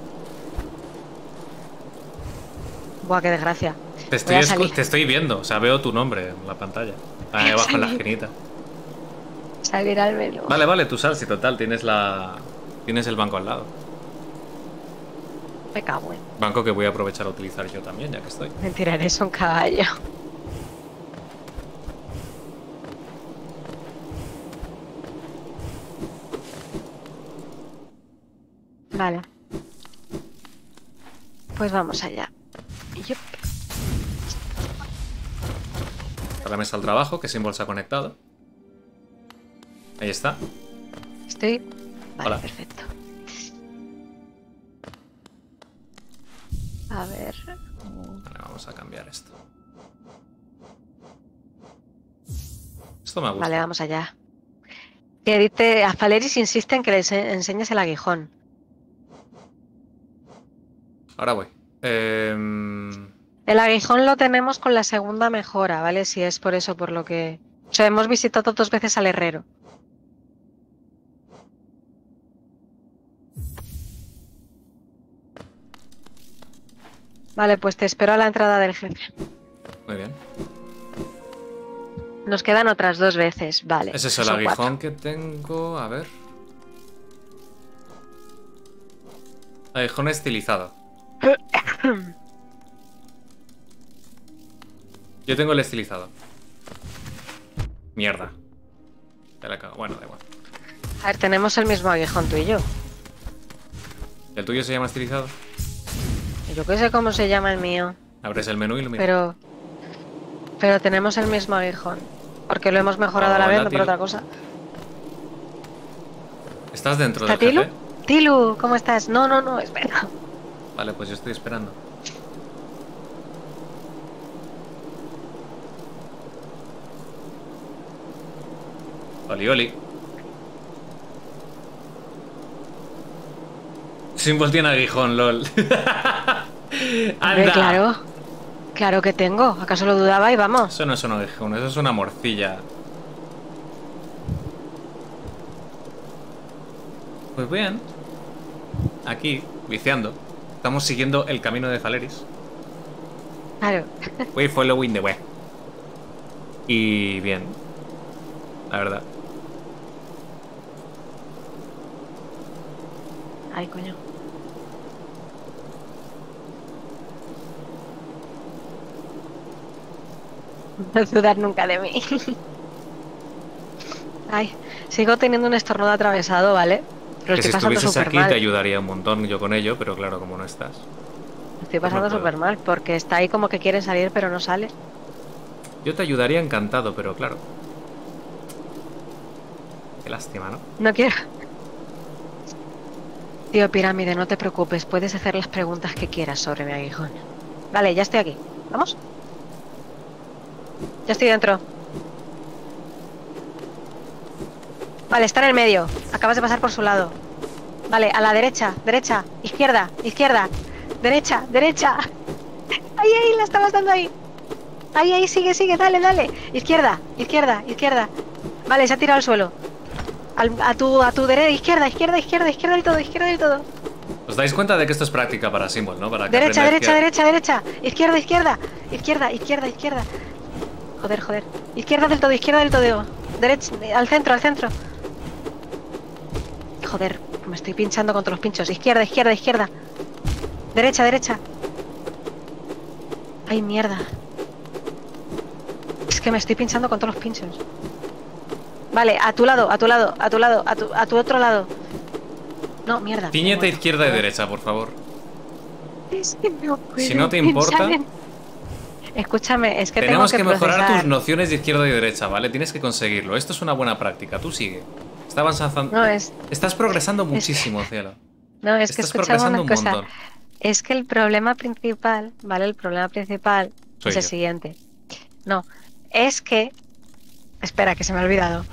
Buah, qué desgracia. Te estoy, te viendo, o sea, veo tu nombre en la pantalla. Ahí <laughs> abajo en la esquinita. Salir al menú. Vale, vale, tú sal, si total, tienes la. Tienes el banco al lado. Me cago en. Banco que voy a aprovechar a utilizar yo también, ya que estoy. Mentira, eres un caballo. Vale. Pues vamos allá. Yup. A la mesa al trabajo, que sin bolsa conectado. Ahí está. Estoy. Vale, Hola. perfecto. A ver. Vale, vamos a cambiar esto. Esto me gusta. Vale, vamos allá. Que dice, a Faleris insiste en que le ense- enseñes el aguijón. Ahora voy. Em, El aguijón lo tenemos con la segunda mejora, ¿vale? Si es por eso, por lo que... O sea, hemos visitado dos veces al herrero. Vale, pues te espero a la entrada del jefe. muy bien. Nos quedan otras dos veces, vale. Ese es el son aguijón cuatro. que tengo. A ver. Aguijón estilizado. <coughs> Yo tengo el estilizado. Mierda. Ya la cago. Bueno, da igual. A ver, tenemos el mismo aguijón tú y yo. ¿El tuyo se llama estilizado? Yo qué sé cómo se llama el mío. Abres el menú y lo miras. Pero. Pero tenemos el mismo aguijón. Porque lo hemos mejorado a la vez, no por otra cosa. ¿Estás dentro ¿Está del Tilu? jefe? Tilu, ¿cómo estás? No, no, no, espera. Vale, pues yo estoy esperando. Oli, oli. Symbol tiene aguijón, lol. <laughs> ¡Anda! claro. Claro que tengo. ¿Acaso lo dudaba y vamos? Eso no es un aguijón, eso es una morcilla. Pues bien. Aquí, viciando. Estamos siguiendo el camino de Faleris. Claro. We're following the way. Y bien. La verdad. Ay, coño. No dudar nunca de mí. <laughs> Ay, sigo teniendo un estornudo atravesado, ¿vale? Pero que si estuvieses aquí mal. te ayudaría un montón yo con ello, pero claro, como no estás. Estoy Pues no pasando puedo. súper mal porque está ahí como que quiere salir pero no sale. Yo te ayudaría encantado, pero claro. Qué lástima, ¿no? No quiero. Tío Pirámide, no te preocupes, puedes hacer las preguntas que quieras sobre mi aguijón. Vale, ya estoy aquí. ¿Vamos? Ya estoy dentro. Vale, está en el medio. Acabas de pasar por su lado. Vale, a la derecha, derecha, izquierda, izquierda, derecha, derecha. Ahí, ahí, la estabas dando ahí. Ahí, ahí, sigue, sigue, dale, dale. Izquierda, izquierda, izquierda. Vale, se ha tirado al suelo. Al- a tu, a tu derecha, izquierda, izquierda, izquierda, izquierda del todo, izquierda del todo. ¿Os dais cuenta de que esto es práctica para Symbol, no? Para que Derecha, derecha, derecha, derecha. Izquierda, izquierda. Izquierda, izquierda, izquierda. Joder, joder. Izquierda del todo, izquierda del todo. Derecha, al centro, al centro. Joder, me estoy pinchando contra los pinchos. Izquierda, izquierda, izquierda. Derecha, derecha. Ay, mierda. Es que me estoy pinchando contra los pinchos. Vale, a tu lado, a tu lado, a tu lado, a tu, a tu otro lado. No, mierda. Ciñete Me izquierda y derecha, por favor. Es que no puedo Si no te importa- en- Escúchame, es que Tenemos que, tengo que, mejorar procesar. tus nociones de izquierda y derecha, ¿vale? Tienes que conseguirlo. Esto es una buena práctica. Tú sigue. Está avanzando. No, es, Estás progresando muchísimo, cielo. no, es que Estás progresando una un cosa. montón. Es que el problema principal, ¿vale? El problema principal Soy es el siguiente. No, es que... Espera, que se me ha olvidado.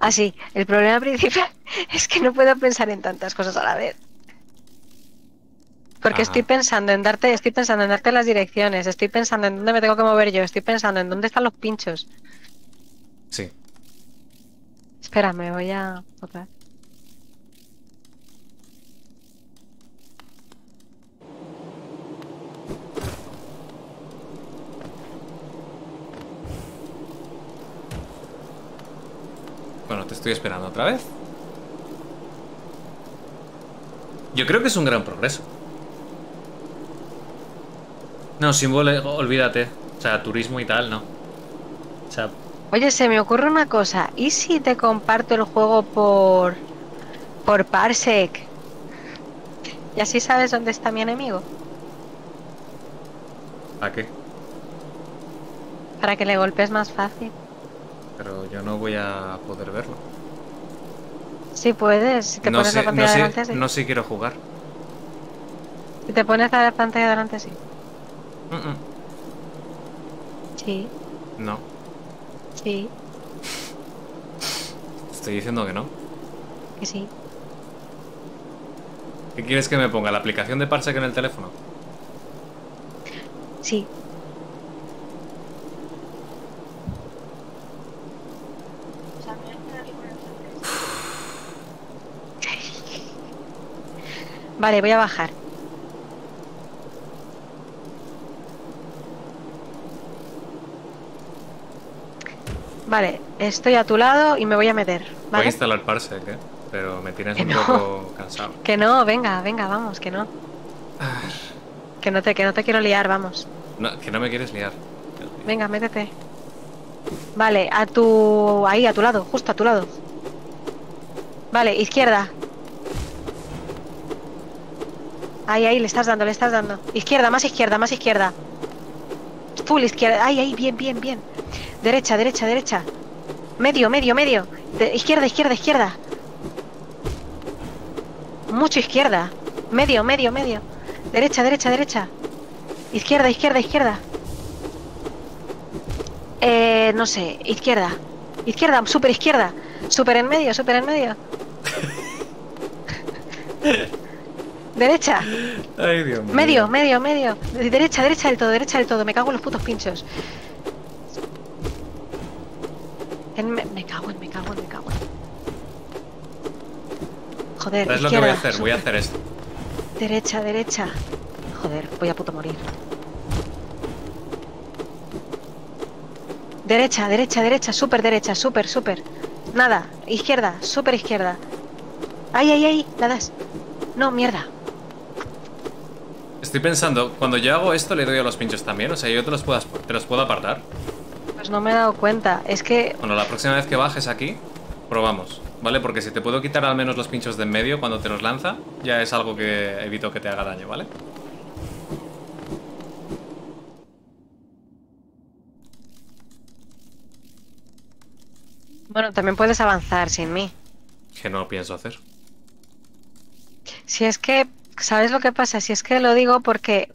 Ah, sí, el problema principal <laughs> es que no puedo pensar en tantas cosas a la vez. Porque Ajá. estoy pensando en darte, estoy pensando en darte las direcciones, estoy pensando en dónde me tengo que mover yo, estoy pensando en dónde están los pinchos. Sí. Espera, me voy a. Bueno, te estoy esperando otra vez. Yo creo que es un gran progreso. No, símbolo, olvídate. O sea, turismo y tal, no. O sea, Oye, se me ocurre una cosa. ¿Y si te comparto el juego por por Parsec? Y así sabes dónde está mi enemigo, ¿a qué? para que le golpes más fácil. Pero yo no voy a poder verlo. Si puedes, si te no, pones sé, la pantalla no, delante, sé, sí. no sé si quiero jugar. Si te pones la pantalla delante, sí. Mm, mm. Sí, No, sí, te estoy diciendo que no. que sí. ¿Qué quieres que me ponga? ¿La aplicación de Parsec en el teléfono? Sí. <laughs> Vale, voy a bajar. Vale, estoy a tu lado y me voy a meter. Voy a instalar Parsec, ¿eh? Pero me tienes Que un no. poco cansado. Que no, venga, venga, vamos, que no. Ah, Que no te, que no te quiero liar, vamos. no, que no me quieres liar. Venga, métete. Vale, a tu. ahí, a tu lado, justo a tu lado. Vale, izquierda. Ahí, ahí, le estás dando, le estás dando. Izquierda, más izquierda, más izquierda. Full izquierda. Ahí, ahí, bien, bien, bien. Derecha, derecha, derecha. Medio, medio, medio. De- izquierda, izquierda, izquierda. Mucho izquierda. Medio, medio, medio. Derecha, derecha, derecha. Izquierda, izquierda, izquierda. Eh, no sé, izquierda. Izquierda, super izquierda. Super en medio, super en medio. <laughs> derecha. Ay, Dios. Medio, medio, medio. De- Derecha, derecha del todo, derecha del todo. Me cago en los putos pinchos. Me, cago en, me cago en, me cago en. Joder, ¿Sabes lo que voy a hacer? Voy a hacer esto. Derecha, derecha. Joder, voy a puto morir. Derecha, derecha, derecha, súper derecha, súper, súper. Nada, izquierda, súper izquierda. Ay, ay, ay, la das. No, mierda. Estoy pensando, cuando yo hago esto le doy a los pinchos también, o sea, yo te los puedo, te los puedo apartar. Pues no me he dado cuenta. Es que Bueno, la próxima vez que bajes aquí, probamos, ¿vale? Porque si te puedo quitar al menos los pinchos de en medio cuando te los lanza, ya es algo que evito que te haga daño, ¿vale? Bueno, también puedes avanzar sin mí. Que no lo pienso hacer. Si es que, ¿sabes lo que pasa? Si es que lo digo porque.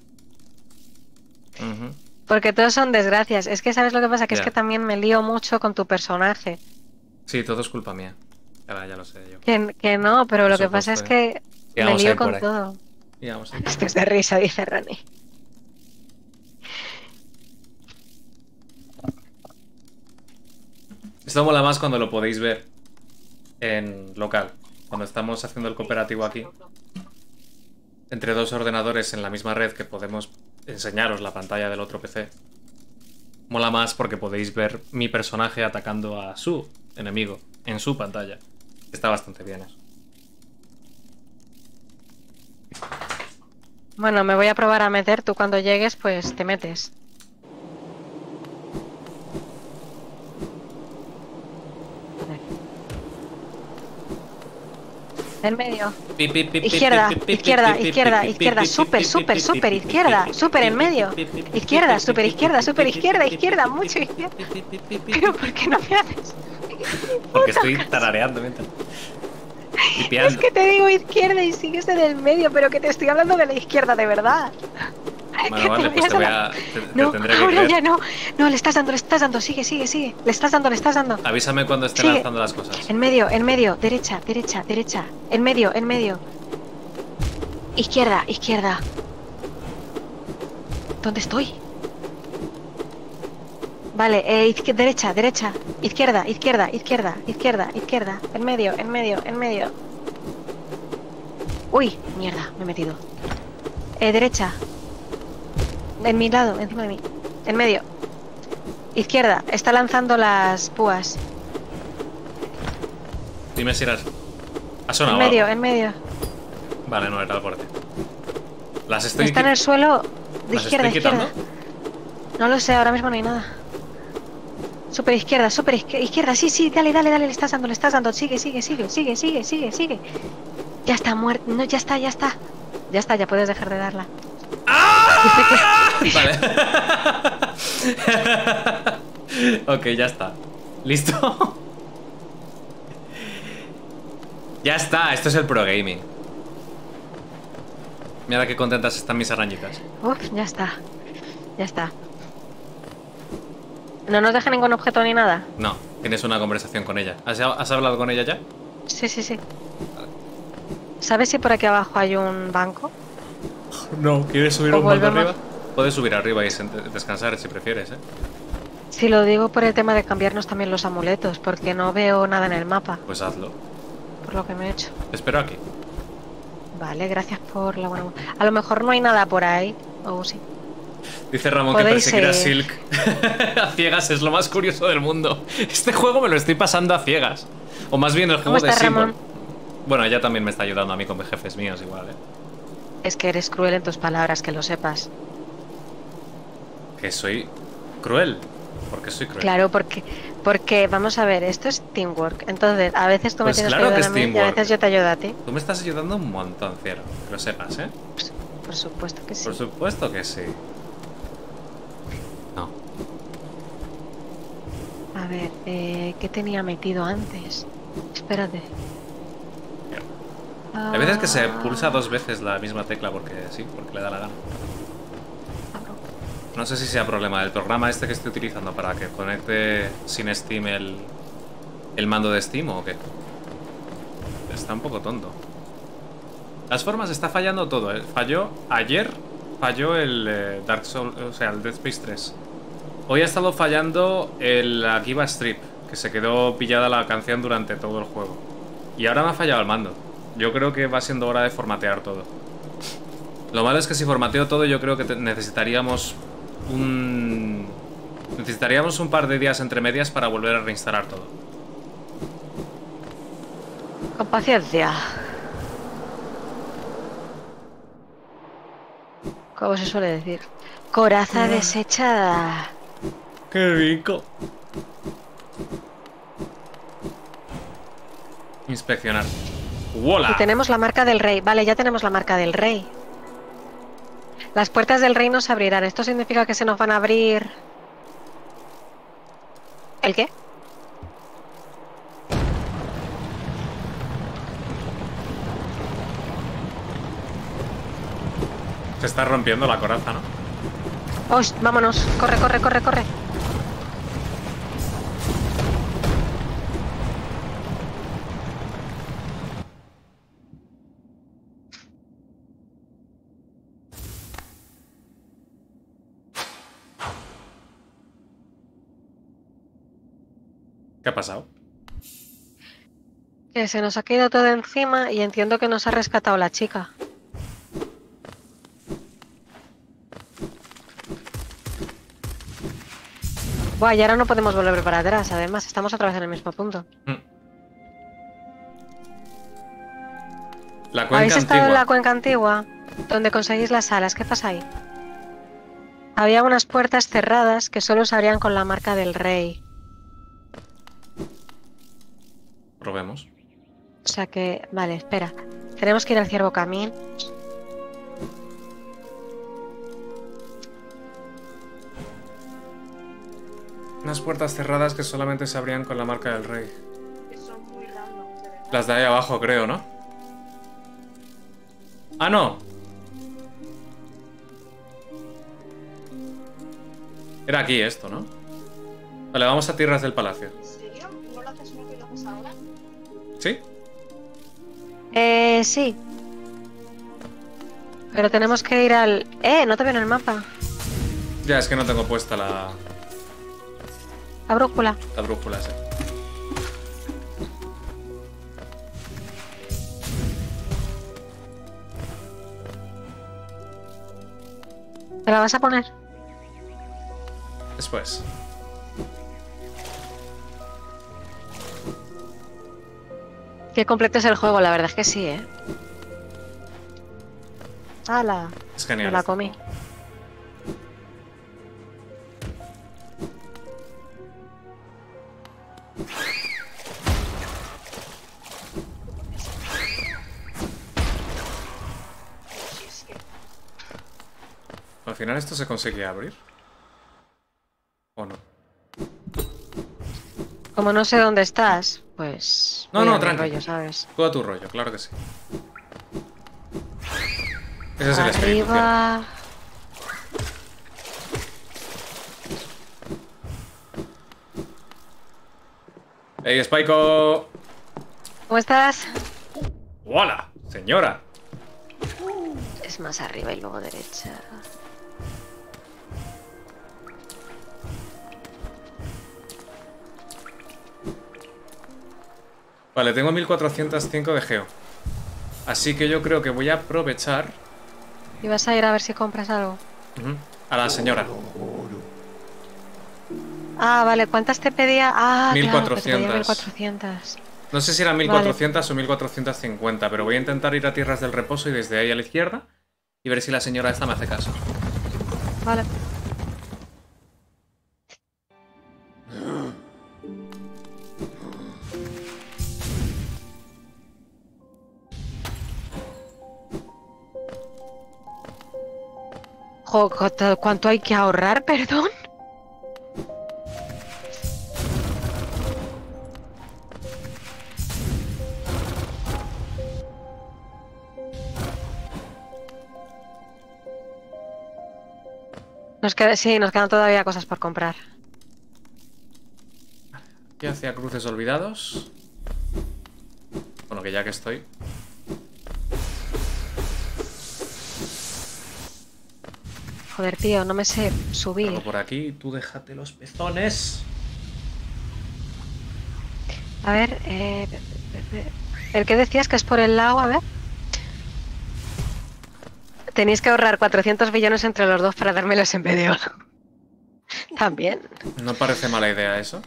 Porque todos son desgracias. Es que, ¿sabes lo que pasa? Que es que también me lío mucho con tu personaje. Sí, todo es culpa mía. Ahora ya lo sé yo. Que, que no, pero Por lo que pasa es que me lío con todo. Y vamos a ir. <laughs> Esto es de risa, dice Rani. Esto mola más cuando lo podéis ver en local. Cuando estamos haciendo el cooperativo aquí. Entre dos ordenadores en la misma red que podemos enseñaros la pantalla del otro PC. Mola más porque podéis ver mi personaje atacando a su enemigo en su pantalla. Está bastante bien eso. Bueno, me voy a probar a meter. Tú cuando llegues, pues te metes. En medio. Izquierda, izquierda, izquierda, izquierda, súper, súper, súper, izquierda, súper en medio. Izquierda, súper izquierda, súper izquierda, izquierda, mucho izquierda. Pero ¿por qué no me haces? Porque estoy tarareando mientras. Es que te digo izquierda y sigues en el medio, pero que te estoy hablando de la izquierda de verdad. Bueno, vale, pues te voy a. Te, te No, tendré que ahora creer. ya no. No, le estás dando, le estás dando. Sigue, sigue, sigue. Le estás dando, le estás dando. Avísame cuando esté Sigue. lanzando las cosas. En medio, en medio. Derecha, derecha, derecha. En medio, en medio. Izquierda, izquierda. ¿Dónde estoy? Vale, eh, derecha, derecha. Izquierda, izquierda, izquierda, izquierda, izquierda. En medio, en medio, en medio. Uy, mierda, me he metido. Eh, derecha. En mi lado, encima de mí. En medio. Izquierda, está lanzando las púas. Dime si eras. ¿Ha En sonado? medio, algo? en medio. Vale, no era el corte. Las estoy. Está en el suelo de ¿Las izquierda, estoy izquierda. No lo sé, ahora mismo no hay nada. Super izquierda, super izquierda, izquierda, sí, sí, dale, dale, dale, le estás dando, le estás dando, sigue, sigue, sigue, sigue, sigue, sigue, sigue. Ya está muerto, no, ya está, ya está. Ya está, ya puedes dejar de darla. Vale. <laughs> ok, ya está. ¿Listo? ya está, esto es el pro gaming. Mira qué contentas están mis arañitas. Uf, ya está. Ya está. No nos deja ningún objeto ni nada. No, tienes una conversación con ella. ¿Has, has hablado con ella ya? Sí, sí, sí. ¿Sabes si por aquí abajo hay un banco? <laughs> No, ¿quieres subir O un volvemos- arriba? Puedes subir arriba y descansar si prefieres, ¿eh? Si lo digo por el tema de cambiarnos también los amuletos, porque no veo nada en el mapa, Pues hazlo. por lo que me he hecho. Te espero aquí. Vale, gracias por la buena. A lo mejor no hay nada por ahí. O sí. Dice Ramón que perseguir a eh, Silk <laughs> a ciegas es lo más curioso del mundo. Este juego me lo estoy pasando a ciegas. O más bien el ¿Cómo juego de Simon. Ramón? Bueno, ella también me está ayudando a mí con mis jefes míos igual, ¿eh? Es que eres cruel en tus palabras, que lo sepas. Que soy cruel. ¿Por qué soy cruel? Claro, porque, Porque, vamos a ver, esto es teamwork. Entonces, a veces tú Pues me tienes claro que que ayudar es a mí y a veces yo te ayudo a ti. Tú me estás ayudando un montón, cielo. Que lo sepas, ¿eh? Pues, por supuesto que sí. Por supuesto que sí. No. A ver, eh, ¿qué tenía metido antes? Espérate. Hay veces que se pulsa dos veces la misma tecla porque sí, porque le da la gana. No sé si sea problema del programa este que estoy utilizando para que conecte sin Steam el, el mando de Steam o qué. Está un poco tonto. Las formas está fallando todo. ¿eh? Falló ayer, falló el eh, Dark Souls, o sea, el Dead Space 3. Hoy ha estado fallando el Akiva Strip, que se quedó pillada la canción durante todo el juego. Y ahora me ha fallado el mando. Yo creo que va siendo hora de formatear todo. Lo malo es que si formateo todo, yo creo que necesitaríamos un. Necesitaríamos un par de días entre medias para volver a reinstalar todo. Con paciencia. Como se suele decir. Coraza desechada. ¡Qué rico! Inspeccionar. ¡Wola! Y tenemos la marca del rey. Vale, ya tenemos la marca del rey. Las puertas del rey no se abrirán. Esto significa que se nos van a abrir. ¿El qué? Se está rompiendo la coraza, ¿no? ¡Osh! vámonos. Corre, corre, corre, corre. ¿Qué ha pasado? Que se nos ha caído todo encima y entiendo que nos ha rescatado la chica. Buah, y ahora no podemos volver para atrás. Además, estamos otra vez en el mismo punto. Mm. La cuenca ¿Habéis estado en la cuenca antigua? Donde conseguís las alas. ¿Qué pasa ahí? Había unas puertas cerradas que solo se abrían con la marca del rey. Probemos. O sea que, vale, espera. Tenemos que ir al ciervo camín. Unas puertas cerradas que solamente se abrían con la marca del rey. Las de ahí abajo, creo, ¿no? Ah, no. Era aquí esto, ¿no? Vale, vamos a tierras del palacio. ¿Sí? Eh, sí. Pero tenemos que ir al... Eh, no te veo en el mapa. Ya, es que no tengo puesta la, La brújula. la brújula, sí. ¿Te la vas a poner? Después. Qué completo es el juego, la verdad es que sí, ¿eh? ¡Hala! Es Me genial. la este comí. que Al final esto se conseguía abrir. ¿O no? Como no sé dónde estás, pues... No, no, a mi tranqui. rollo, ¿sabes? Tú a tu rollo, claro que sí. Ese es el espíritu. Arriba... ¡Ey, Spyco! ¿Cómo estás? ¡Hola! Señora. Es más arriba y luego derecha. Vale, tengo 1405 de geo. Así que yo creo que voy a aprovechar Y vas a ir a ver si compras algo. a la señora. Ah, vale, ¿cuántas te pedía? Ah, claro, que te pedía 1400. 1400. No sé si eran 1400 o 1450, pero voy a intentar ir a Tierras del Reposo y desde ahí a la izquierda y ver si la señora esta me hace caso. Vale. ¿Cuánto- ¿Cuánto hay que ahorrar, perdón? Nos queda, sí, nos quedan todavía cosas por comprar. ¿Qué hacía cruces olvidados? Bueno, que ya que estoy. Joder, tío, no me sé subir. Por aquí. Tú déjate los pezones. A ver, eh, el que decías que es por el lago, a ver. Tenéis que ahorrar 400 billones entre los dos para dármelos en vez de oro. También. No parece mala idea eso.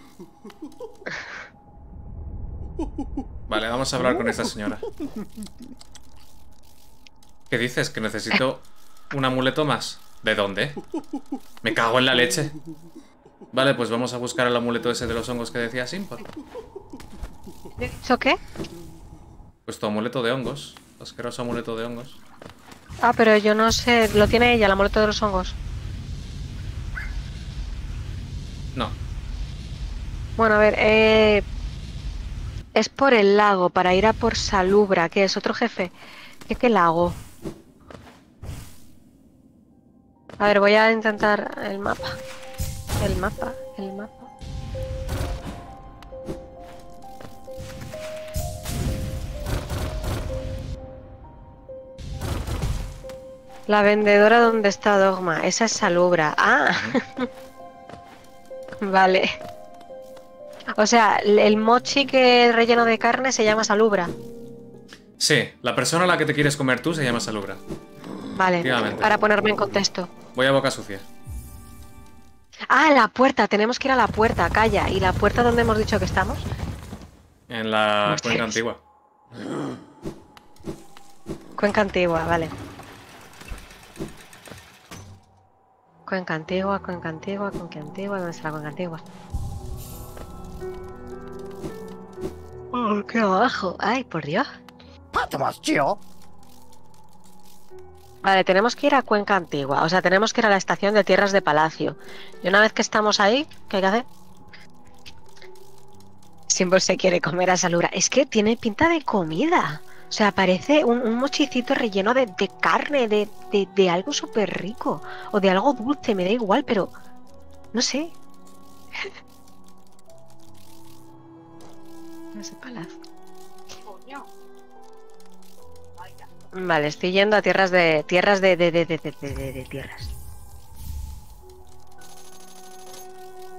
Vale, vamos a hablar con esta señora. ¿Qué dices? ¿Que necesito un amuleto más? ¿De dónde? Me cago en la leche. Vale, pues vamos a buscar el amuleto ese de los hongos que decía Simpor. ¿Eso qué? Pues tu amuleto de hongos. Asqueroso amuleto de hongos. Ah, pero yo no sé. Lo tiene ella, el amuleto de los hongos. No. Bueno, a ver, eh, es por el lago, para ir a por Salubra, que es otro jefe. ¿Qué, qué lago? A ver, voy a intentar el mapa. El mapa, el mapa. La vendedora donde está Dogma, esa es Salubra. Ah, <laughs> vale. O sea, el- mochi que es relleno de carne se llama Salubra. Sí, la persona a la que te quieres comer tú se llama Salubra. Vale, para ponerme en contexto. Voy a boca sucia. Ah, la puerta, tenemos que ir a la puerta, calla. ¿Y la puerta donde hemos dicho que estamos? En la Hostias. cuenca antigua. Cuenca Antigua, vale. Cuenca Antigua, Cuenca Antigua, Cuenca Antigua, ¿dónde está la Cuenca Antigua? Oh, qué abajo. Ay, por Dios. Vale, tenemos que ir a Cuenca Antigua. O sea, tenemos que ir a la estación de Tierras de Palacio. Y una vez que estamos ahí, ¿qué hay que hacer? Siempre se quiere comer a Salura. Es que tiene pinta de comida. O sea, parece un, un mochicito relleno de, de carne, de, de- de algo súper rico. O de algo dulce, me da igual, pero... No sé. <laughs> No sé, palacio. Vale, estoy yendo a tierras de... Tierras de... de, de, de, de, de- de- de tierras.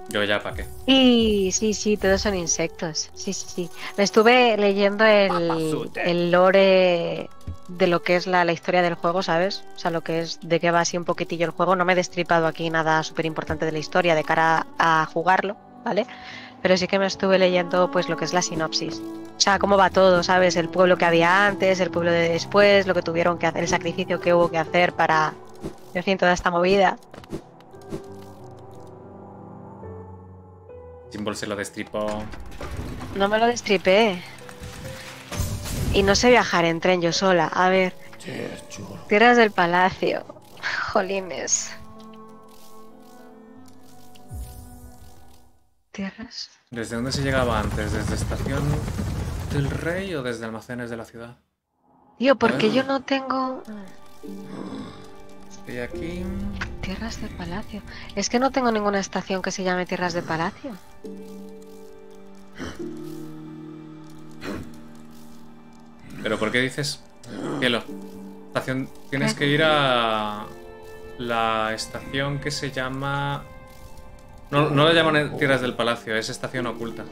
Yo ya, ¿para qué? Y sí, sí, todos son insectos. Sí, sí, sí. Me estuve leyendo el, el lore de lo que es la, la historia del juego, ¿sabes? O sea, lo que es de qué va así un poquitillo el juego. No me he destripado aquí nada súper importante de la historia de cara a jugarlo, ¿vale? Pero sí que me estuve leyendo pues lo que es la sinopsis. O sea, cómo va todo, ¿sabes? El pueblo que había antes, el pueblo de después, lo que tuvieron que hacer, el sacrificio que hubo que hacer para, en fin, toda esta movida. Symbol se lo destripó. No me lo destripé. Y no sé viajar en tren yo sola. A ver. Tierras del Palacio. Jolines. Tierras. ¿Desde dónde se llegaba antes? ¿Desde estación del rey o desde almacenes de la ciudad? Tío, porque yo no tengo. Estoy aquí. Tierras del Palacio. Es que no tengo ninguna estación que se llame Tierras del Palacio. ¿Pero por qué dices? Cielo. Estación... Tienes ¿Qué? que ir a la estación que se llama... No, no la llaman Tierras del Palacio, es estación oculta.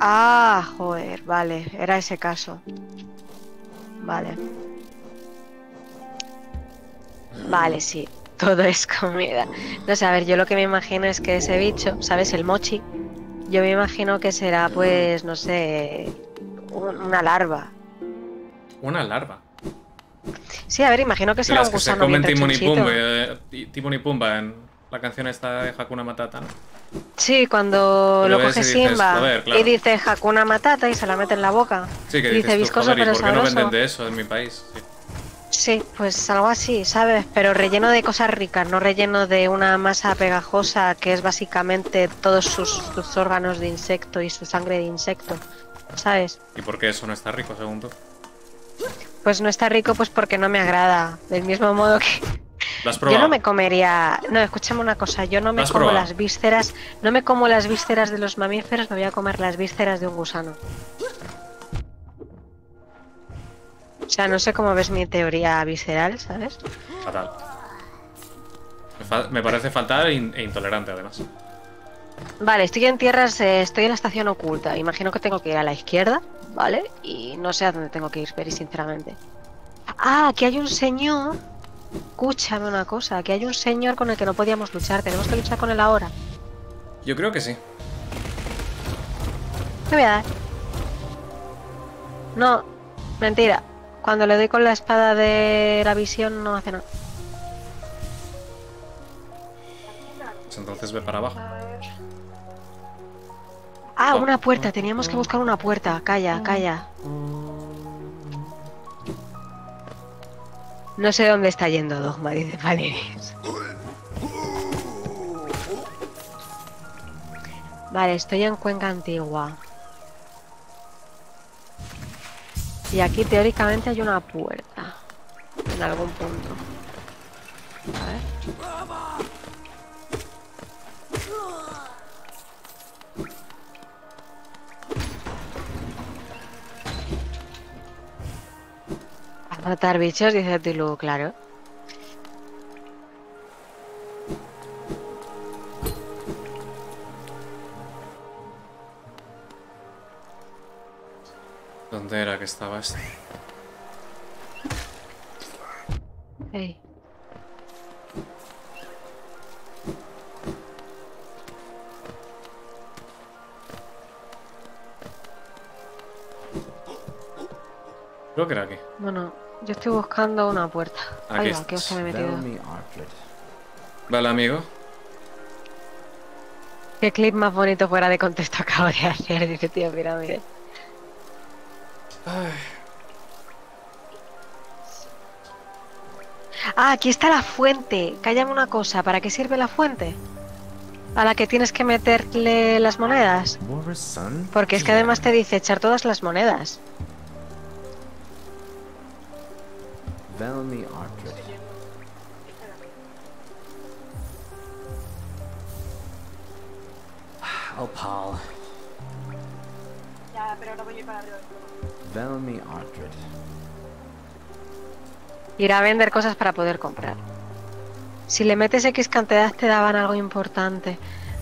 Ah, joder, vale. Era ese caso. Vale. Vale, sí. Todo es comida. No sé, a ver, yo lo que me imagino es que ese bicho, ¿sabes? El mochi. Yo me imagino que será, pues, no sé, un- una larva. Una larva. Sí, a ver, imagino que será las un que se gusano comen bien y. Pumba, eh, y Pumba en la canción esta de Hakuna Matata, ¿no? Sí, cuando lo lo coge dices, Simba claro. y dice Hakuna Matata y se la mete en la boca. Sí, que Y dice viscoso joder, ¿y pero por qué no sabroso. venden de eso en mi país? Sí. Sí, pues algo así, ¿sabes? Pero relleno de cosas ricas, no relleno de una masa pegajosa que es básicamente todos sus, sus órganos de insecto y su sangre de insecto, ¿sabes? ¿Y por qué eso no está rico, según tú? Pues no está rico pues porque no me agrada, del mismo modo que ¿Lo has yo no me comería, no, escúchame una cosa, yo no me como probado? las vísceras, no me como las vísceras de los mamíferos, me voy a comer las vísceras de un gusano. O sea, no sé cómo ves mi teoría visceral, ¿sabes? Fatal. Me, fa- me parece fatal e, e intolerante, además. Vale, estoy en tierras, eh, estoy en la estación oculta. Imagino que tengo que ir a la izquierda, ¿vale? Y no sé a dónde tengo que ir, Peri, sinceramente. Ah, aquí hay un señor. Escúchame una cosa, aquí hay un señor con el que no podíamos luchar. Tenemos que luchar con él ahora. Yo creo que sí. Te voy a dar. No, mentira. Cuando le doy con la espada de la visión no hace nada. Pues entonces ve para abajo. Ah, Oh. una puerta. Teníamos que buscar una puerta. Calla, calla. No sé dónde está yendo Dogma, dice Valeris. Vale, estoy en Cuenca Antigua. Y aquí teóricamente hay una puerta. En algún punto. A ver. Matar bichos, dice Tulu, claro. ¿Dónde era que estaba este? Ey. Creo que era aquí. Bueno, yo estoy buscando una puerta. Aquí va, que me he metido. Vale, amigo. Qué clip más bonito fuera de contexto acabo de hacer, dice tío pirámide. Ah, aquí está la fuente. Cállame una cosa, ¿para qué sirve la fuente? A la que tienes que meterle las monedas. Porque es que además te dice echar todas las monedas. Bellamy Arfred. <sighs> Oh, Paul. Ya, pero ahora voy a ir para arriba. Bellamy Arfred. Ir a vender cosas para poder comprar. Si le metes X cantidad te daban algo importante.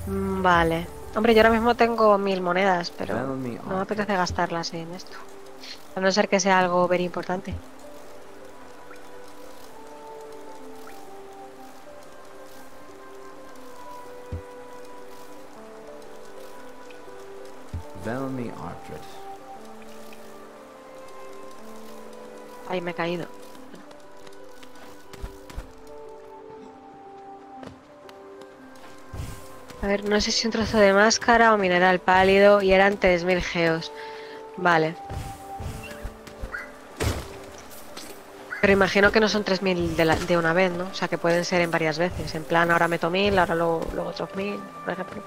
Mm, Vale. Hombre, yo ahora mismo tengo mil monedas, pero no me apetece gastarlas en esto. A no ser que sea algo very importante. Bellamy Arfred. Ahí me he caído. A ver, no sé si un trozo de máscara o mineral pálido y eran 3.000 geos. Vale. Pero imagino que no son 3.000 de, de una vez, ¿no? O sea, que pueden ser en varias veces. En plan, ahora meto 1.000, ahora luego, luego otros 1.000, por ejemplo.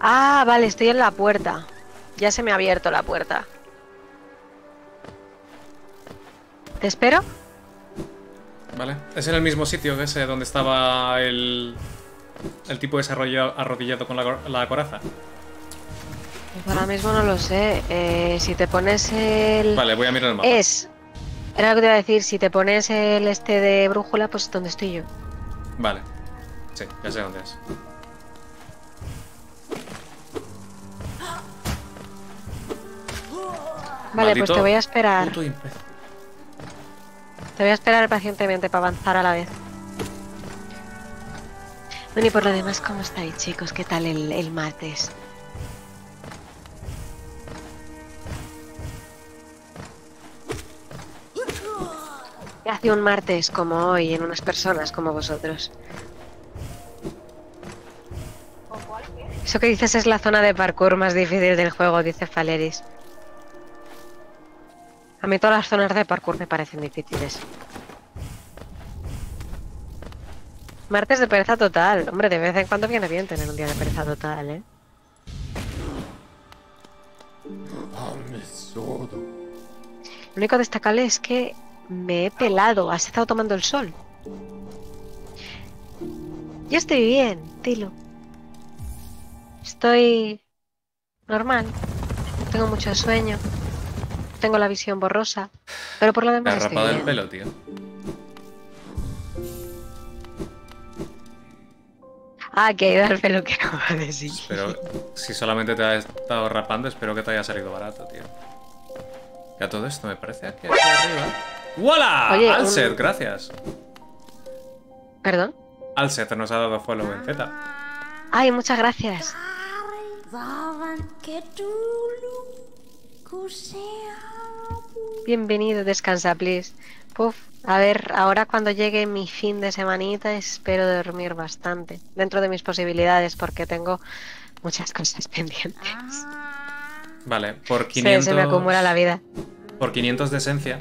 Ah, vale, estoy en la puerta. Ya se me ha abierto la puerta. ¿Te espero? Vale. Es en el mismo sitio que ese donde estaba el. El tipo ese arrolla- arrodillado con la, la coraza. Pues ahora mismo no lo sé. Eh, si te pones el... Vale, voy a mirar el mapa. Es... Era lo que te iba a decir. Si te pones el este de brújula, pues donde estoy yo. Vale. Sí, ya sé dónde es. Vale, pues te voy a esperar. Te voy a esperar pacientemente para avanzar a la vez. Bueno, y por lo demás, ¿cómo estáis, chicos? ¿Qué tal el, el martes? Hace un martes como hoy en unas personas como vosotros. ¿O cuál qué? Eso que dices es la zona de parkour más difícil del juego, dice Faleris. A mí todas las zonas de parkour me parecen difíciles. Martes de pereza total. Hombre, de vez en cuando viene bien tener un día de pereza total, ¿eh? Lo único destacable es que me he pelado. Has estado tomando el sol. Yo estoy bien, Tilo. Estoy normal. Tengo mucho sueño. Tengo la visión borrosa. Pero por lo Me demás has estoy rapado el pelo, tío. Ah, que ha ido al peluquero. Vale, sí. Pero si solamente te has estado rapando, espero que te haya salido barato, tío. Y a todo esto me parece que aquí arriba. ¡Wala! Alset, un- gracias. Perdón. Alset nos ha dado follow en Z. Ay, muchas gracias. Bienvenido, descansa, please. Puf, a ver, ahora cuando llegue mi fin de semanita espero dormir bastante. Dentro de mis posibilidades, porque tengo muchas cosas pendientes. Vale, por Se, 500... se me acumula la vida. Por 500 de esencia,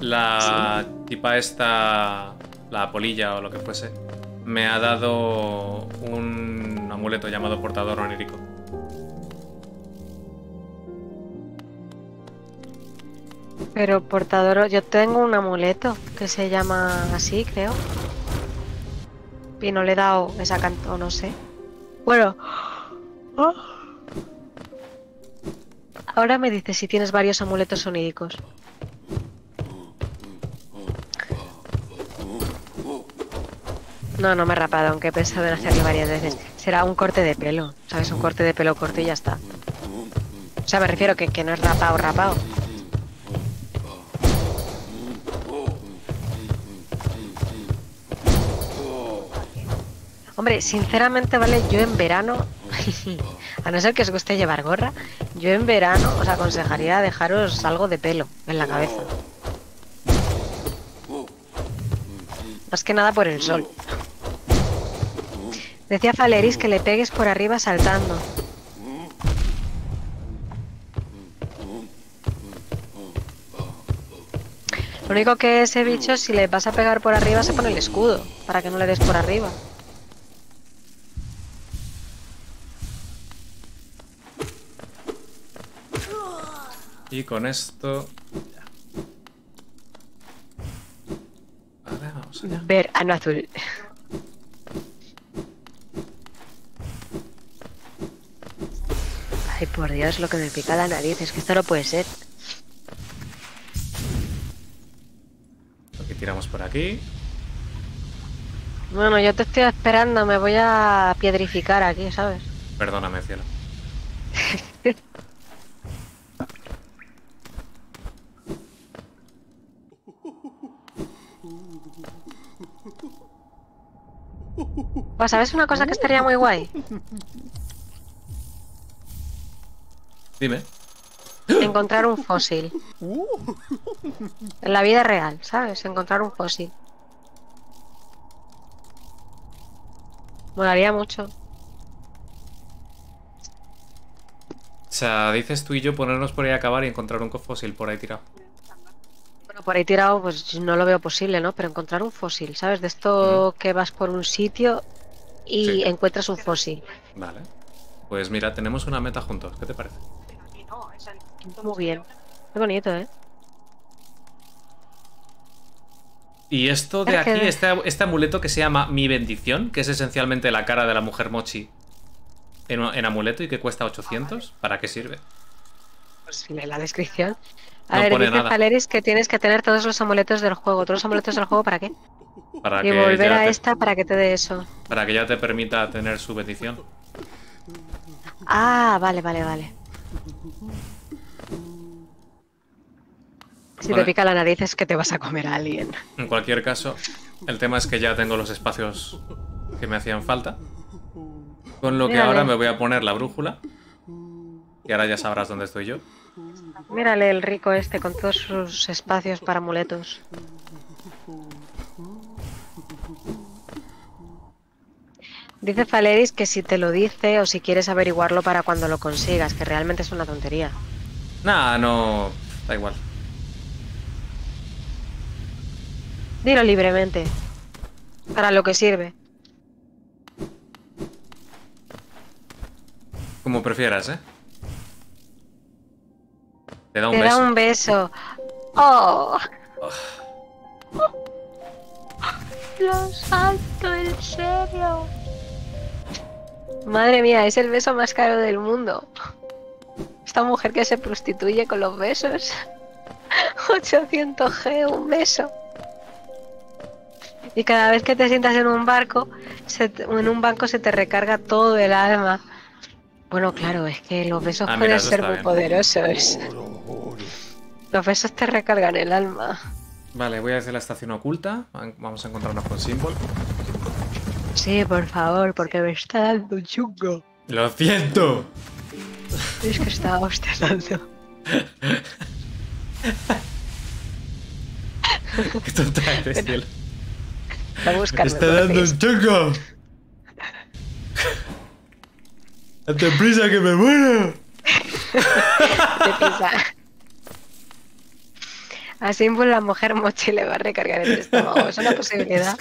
la tipa esta, la polilla o lo que fuese, me ha dado un amuleto llamado portador onírico. Pero portador, yo tengo un amuleto que se llama así, creo. Y no le he dado esa canto, no sé. Bueno. Ah. Ahora me dices si tienes varios amuletos oníricos. No, no me he rapado, aunque he pensado en hacerlo varias veces. Será un corte de pelo, ¿sabes? Un corte de pelo corto y ya está. O sea, me refiero que, que no es rapado, rapado. Hombre, sinceramente, vale, yo en verano, <laughs> a no ser que os guste llevar gorra, yo en verano os aconsejaría dejaros algo de pelo en la cabeza. Más que nada por el sol. Decía Faleris que le pegues por arriba saltando. Lo único que ese bicho, si le vas a pegar por arriba, se pone el escudo, para que no le des por arriba. Y con esto... Vale, vamos allá. Verano azul. Ay, por Dios, lo que me pica la nariz, es que esto no puede ser. Aquí tiramos por aquí. Bueno, yo te estoy esperando, me voy a piedrificar aquí, ¿sabes? Perdóname, cielo. <laughs> Pues, ¿sabes una cosa que estaría muy guay? Dime. Encontrar un fósil. En la vida real, ¿sabes? Encontrar un fósil. Molaría mucho. O sea, dices tú y yo ponernos por ahí a acabar y encontrar un fósil por ahí tirado. Bueno, por ahí tirado, pues no lo veo posible, ¿no? Pero encontrar un fósil, ¿sabes? De esto que vas por un sitio y Sí. encuentras un fósil. Vale. Pues mira, tenemos una meta juntos. ¿Qué te parece? Pero aquí no, es el quinto Muy bien. Qué bonito, ¿eh? Y esto de aquí, este, este amuleto que se llama Mi Bendición, que es esencialmente la cara de la mujer mochi en, en amuleto y que cuesta 800, ¿para qué sirve? Pues lee la descripción. A No ver, dice nada. Valeris que tienes que tener todos los amuletos del juego. ¿Todos los amuletos del juego para qué? Para Y que, volver a te, esta para que te dé eso. para que ya te permita tener su bendición. Ah, vale, vale, vale. Si Vale. te pica la nariz es que te vas a comer a alguien. En cualquier caso, el tema es que ya tengo los espacios que me hacían falta. Con lo que ahora me voy a poner la brújula. Y ahora ya sabrás dónde estoy yo. Mírale el rico este con todos sus espacios para amuletos. Dice Faleris que si te lo dice o si quieres averiguarlo para cuando lo consigas, que realmente es una tontería. Nah, no. Da igual. Dilo libremente. Para lo que sirve. Como prefieras, ¿eh? Te da un Te beso. da un beso. <laughs> ¡Oh! Lo salto, en serio. Madre mía, es el beso más caro del mundo. Esta mujer que se prostituye con los besos. <laughs> 800G, un beso. Y cada vez que te sientas en un barco, se te- en un banco se te recarga todo el alma. Bueno, claro, es que los besos Ah, pueden ser muy bien. poderosos. Los besos te recargan el alma. Vale, voy a hacer la estación oculta. Vamos a encontrarnos con Symbol. Sí, por favor, porque me está dando chungo. ¡Lo siento! Es que estaba. <laughs> ¡Qué tonta eres, cielo! Está ¡Me buscando. está dando un chungo! ¡Date prisa que me muero! Así pues la mujer mochi le va a recargar el estómago. Es una posibilidad.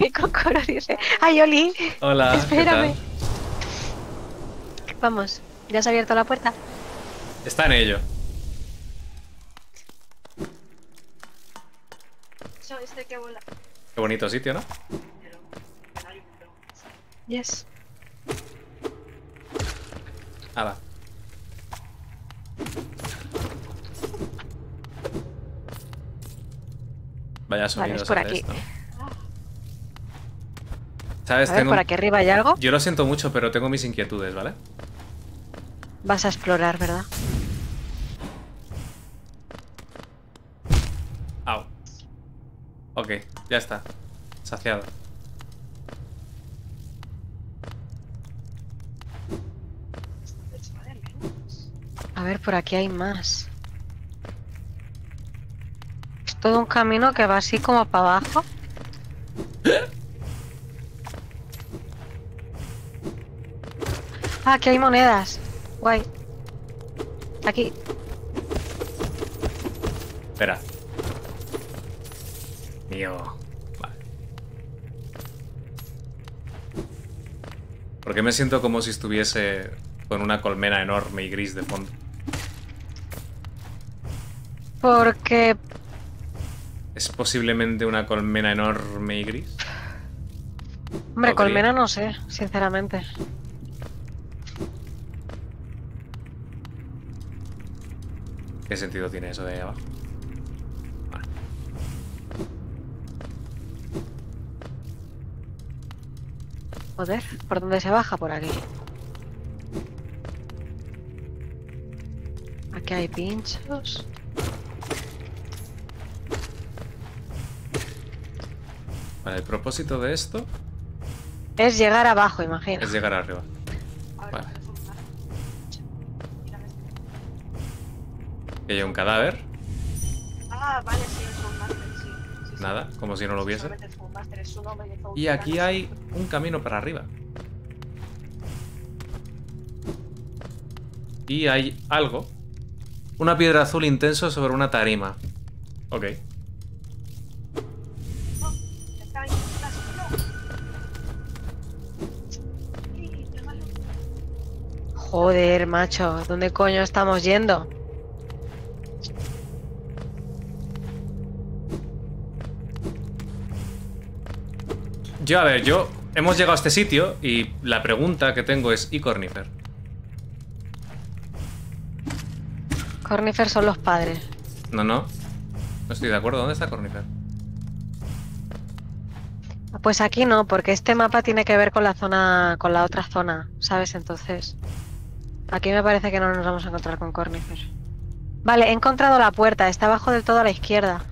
Mi <laughs> cocoro dice, ¡ay, Oli! Hola, ¿qué Espérame. tal? Vamos, ¿ya has abierto la puerta? Está en ello. Eso este que vuela. Qué bonito sitio, ¿no? Yes. Hala. Vaya sonidos por hace aquí. esto. ¿Sabes? A ver, Tengo... por aquí arriba hay algo. Yo lo siento mucho, pero tengo mis inquietudes, ¿vale? Vas a explorar, ¿verdad? Ok, ya está. Saciado. A ver, por aquí hay más. Es todo un camino que va así como para abajo. Ah, aquí hay monedas. Guay. Aquí. Espera. Mío. Vale. Porque me siento como si estuviese con una colmena enorme y gris de fondo. Porque ¿Es posiblemente una colmena enorme y gris? Hombre, Podría. colmena no sé, sinceramente. ¿Qué sentido tiene eso de ahí abajo? Joder, ¿por dónde se baja? Por aquí. Aquí hay pinchos. Vale, el propósito de esto Es llegar abajo, imagino. es llegar arriba. A ver, Vale. Que hay un cadáver. Ah, vale, sí, es un máster, sí. sí, sí. Nada, como si no lo hubiese. Y aquí hay un camino para arriba. Y hay algo. Una piedra azul intenso sobre una tarima. Ok. Vale. Joder, macho, ¿dónde coño estamos yendo? Yo, a ver, yo. Hemos llegado a este sitio y la pregunta que tengo es: ¿y Cornifer? Cornifer son los padres. No, no. No estoy de acuerdo. ¿Dónde está Cornifer? Pues aquí no, porque este mapa tiene que ver con la zona, con la otra zona, ¿sabes? Entonces, aquí me parece que no nos vamos a encontrar con Cornifer. Vale, he encontrado la puerta, está abajo del todo a la izquierda.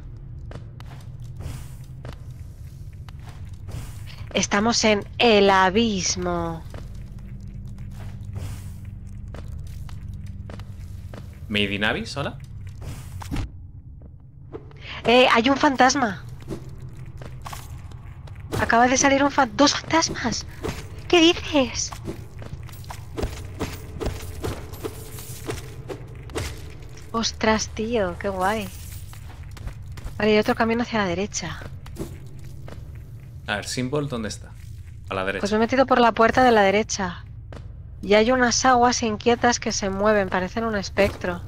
Estamos en el abismo. Made in Abyss, hola. Eh, hay un fantasma. Acaba de salir un fan... ¡Dos fantasmas! ¿Qué dices? Ostras, tío, qué guay. Vale, hay otro camino hacia la derecha. A ver, Symbol, ¿dónde está? A la derecha. Pues me he metido por la puerta de la derecha. Y hay unas aguas inquietas que se mueven, parecen un espectro.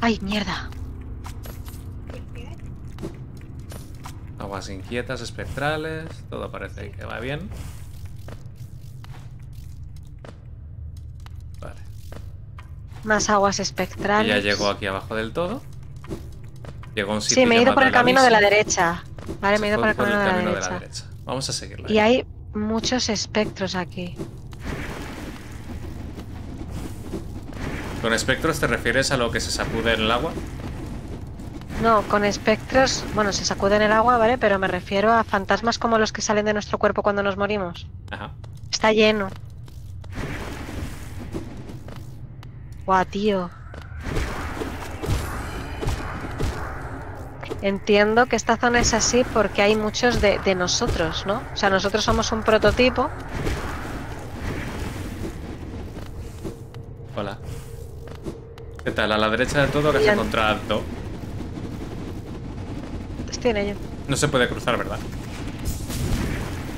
¡Ay, mierda! Aguas inquietas, espectrales. Todo parece que va bien. Vale. Más aguas Y espectrales. ya llegó aquí abajo del todo. Llegó a un sitio Sí, me he ido por el camino de la derecha. Vale, me he ido por el camino, de, la derecha. Vamos a seguirla. Y hay muchos espectros aquí. ¿Con espectros te refieres a lo que se sacude en el agua? No, con espectros, bueno, se sacuden el agua, ¿vale? Pero me refiero a fantasmas como los que salen de nuestro cuerpo cuando nos morimos. Ajá. Está lleno. Guau, tío. Entiendo que esta zona es así porque hay muchos de, de nosotros, ¿no? O sea, nosotros somos un prototipo. Hola. ¿Qué tal? A la derecha de todo que has Bien. encontrado. Estoy en ello. No se puede cruzar, ¿verdad?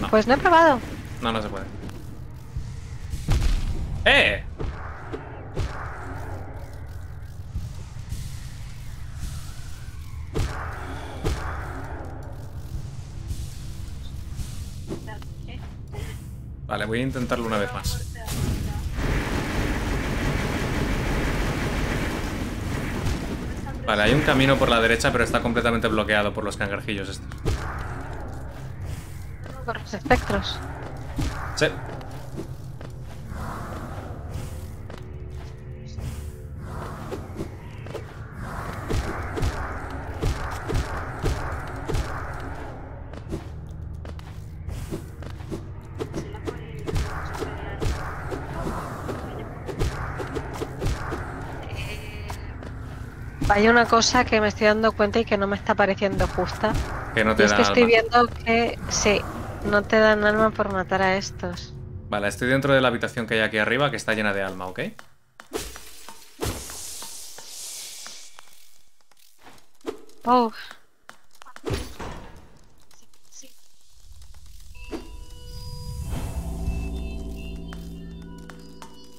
No. Pues no he probado. No, no se puede. ¡Eh! Vale, voy a intentarlo una vez más. Vale, hay un camino por la derecha, pero está completamente bloqueado por los cangrejillos estos. Por los espectros. Sí. Hay una cosa que me estoy dando cuenta y que no me está pareciendo justa. Que no Y te es que estoy viendo que sí, no te dan alma por matar a estos. Vale, estoy dentro de la habitación que hay aquí arriba, que está llena de alma, ¿ok? Oh,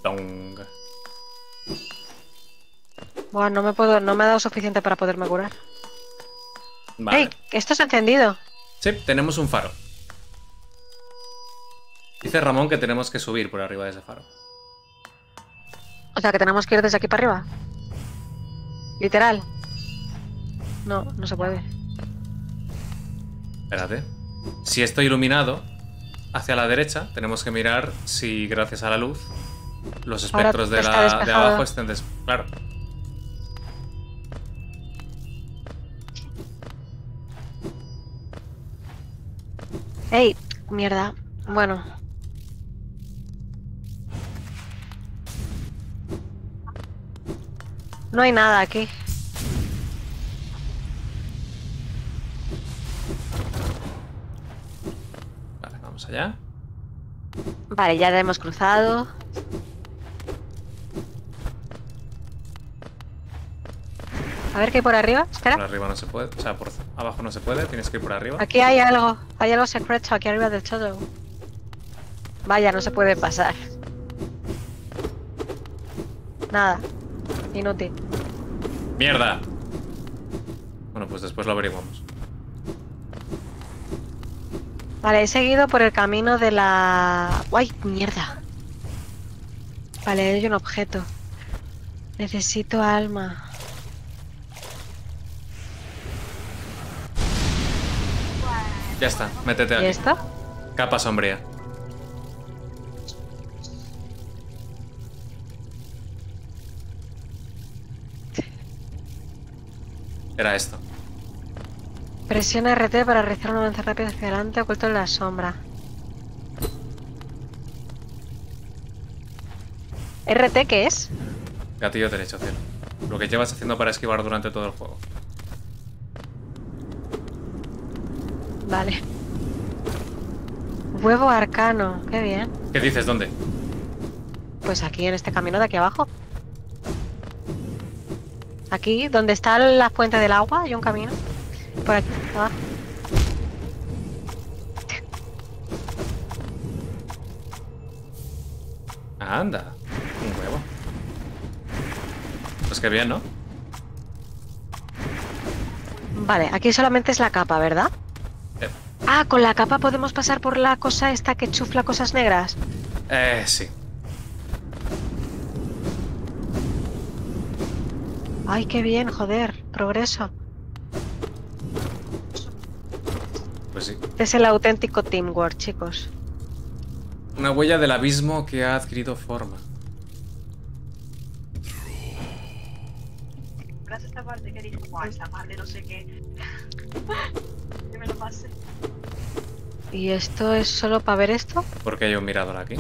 Tong. No me puedo, no me ha dado suficiente para poderme curar. Vale. ¡Ey! Esto es encendido. Sí, tenemos un faro. Dice Ramón que tenemos que subir por arriba de ese faro. O sea que tenemos que ir desde aquí para arriba. Literal. No, no se puede. Espérate. Si estoy iluminado hacia la derecha, tenemos que mirar si gracias a la luz los espectros de, la, de abajo estén des... Claro. ¡Ey! Mierda. Bueno. No hay nada aquí. Vale, vamos allá. Vale, ya la hemos cruzado. A ver qué hay por arriba. Por Espera. arriba no se puede, o sea, por abajo no se puede, tienes que ir por arriba. Aquí hay algo. Hay algo secreto aquí arriba del todo. Vaya, no se puede pasar. Nada. Inútil. ¡Mierda! Bueno, pues después lo averiguamos. Vale, he seguido por el camino de la... ¡Ay, mierda! Vale, hay un objeto. Necesito alma. Ya está, métete aquí. ¿Ya está? Capa sombría. Era esto. Presiona RT para realizar un avance rápido hacia adelante oculto en la sombra. ¿RT qué es? Gatillo derecho, cielo. Lo que llevas haciendo para esquivar durante todo el juego. Vale. Huevo arcano, qué bien. ¿Qué dices? ¿Dónde? Pues aquí en este camino de aquí abajo. Aquí, donde está la fuente del agua, hay un camino. Por aquí, abajo. Anda. Un huevo. Pues qué bien, ¿no? Vale, aquí solamente es la capa, ¿verdad? Ah, con la capa podemos pasar por la cosa esta que chufla cosas negras. eh, sí. Ay, qué bien, joder, progreso. Pues sí. Este es el auténtico teamwork, chicos. Una huella del abismo que ha adquirido forma. Esta parte que dijo, guau, esta parte no sé qué. <laughs> que me lo pase. ¿Y esto es solo para ver esto? ¿Por qué hay un mirador aquí?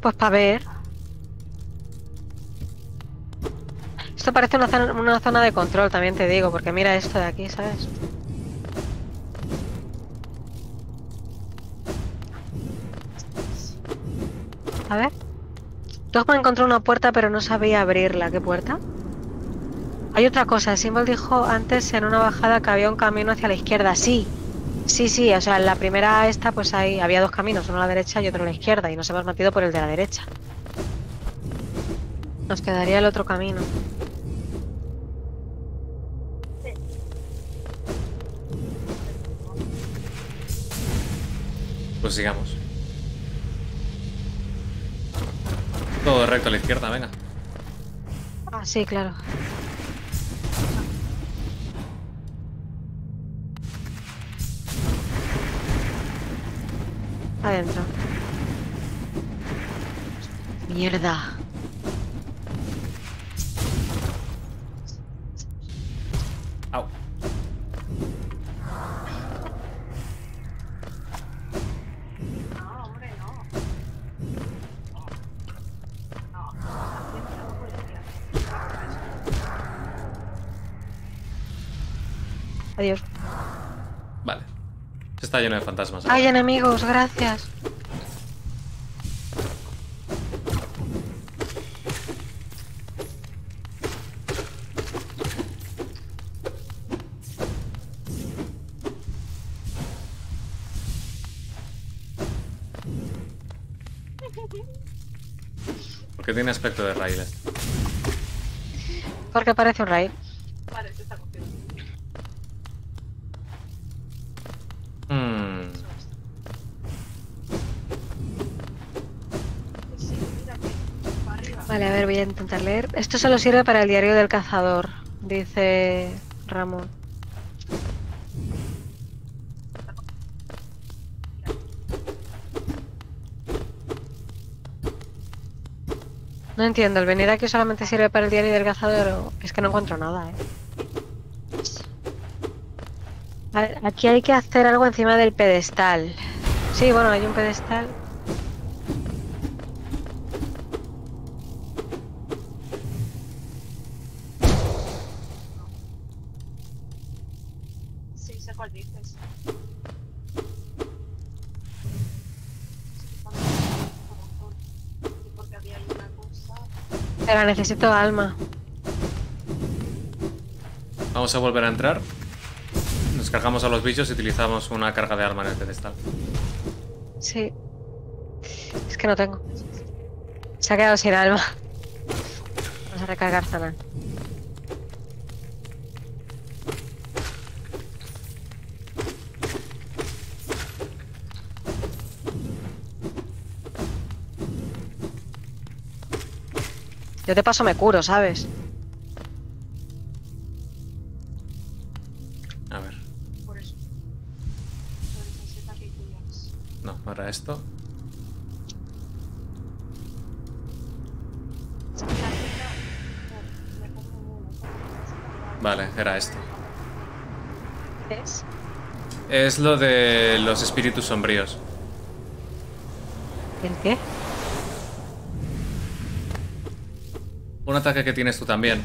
Pues para ver. Esto parece una zona, una zona de control, también te digo, porque mira esto de aquí, ¿sabes? A ver. Dogma encontró una puerta, pero no sabía abrirla. ¿Qué puerta? Hay otra cosa. Symbol dijo antes en una bajada que había un camino hacia la izquierda. Sí. Sí, sí. O sea, en la primera esta, pues ahí había dos caminos, uno a la derecha y otro a la izquierda. Y nos hemos metido por el de la derecha. Nos quedaría el otro camino. Pues sigamos. Todo recto a la izquierda, venga. Ah, sí, claro. Adentro. Mierda. Lleno de fantasmas. Hay enemigos, gracias. Porque tiene aspecto de raíles. Porque parece un raid. Voy a intentar leer. Esto solo sirve para el diario del cazador, dice Ramón. No entiendo, el venir aquí solamente sirve para el diario del cazador es que no encuentro nada, eh. Aquí hay que hacer algo encima del pedestal. Sí, bueno, hay un pedestal. Pero necesito alma. Vamos a volver a entrar. Nos cargamos a los bichos y utilizamos una carga de alma en el pedestal. Sí. Es que no tengo. Se ha quedado sin alma. Vamos a recargar Zanan. Yo de paso me curo, ¿sabes? A ver. Por eso. No, ahora esto. Vale, era esto. ¿Ves? Es lo de los espíritus sombríos. ¿El qué? Un ataque que tienes tú también,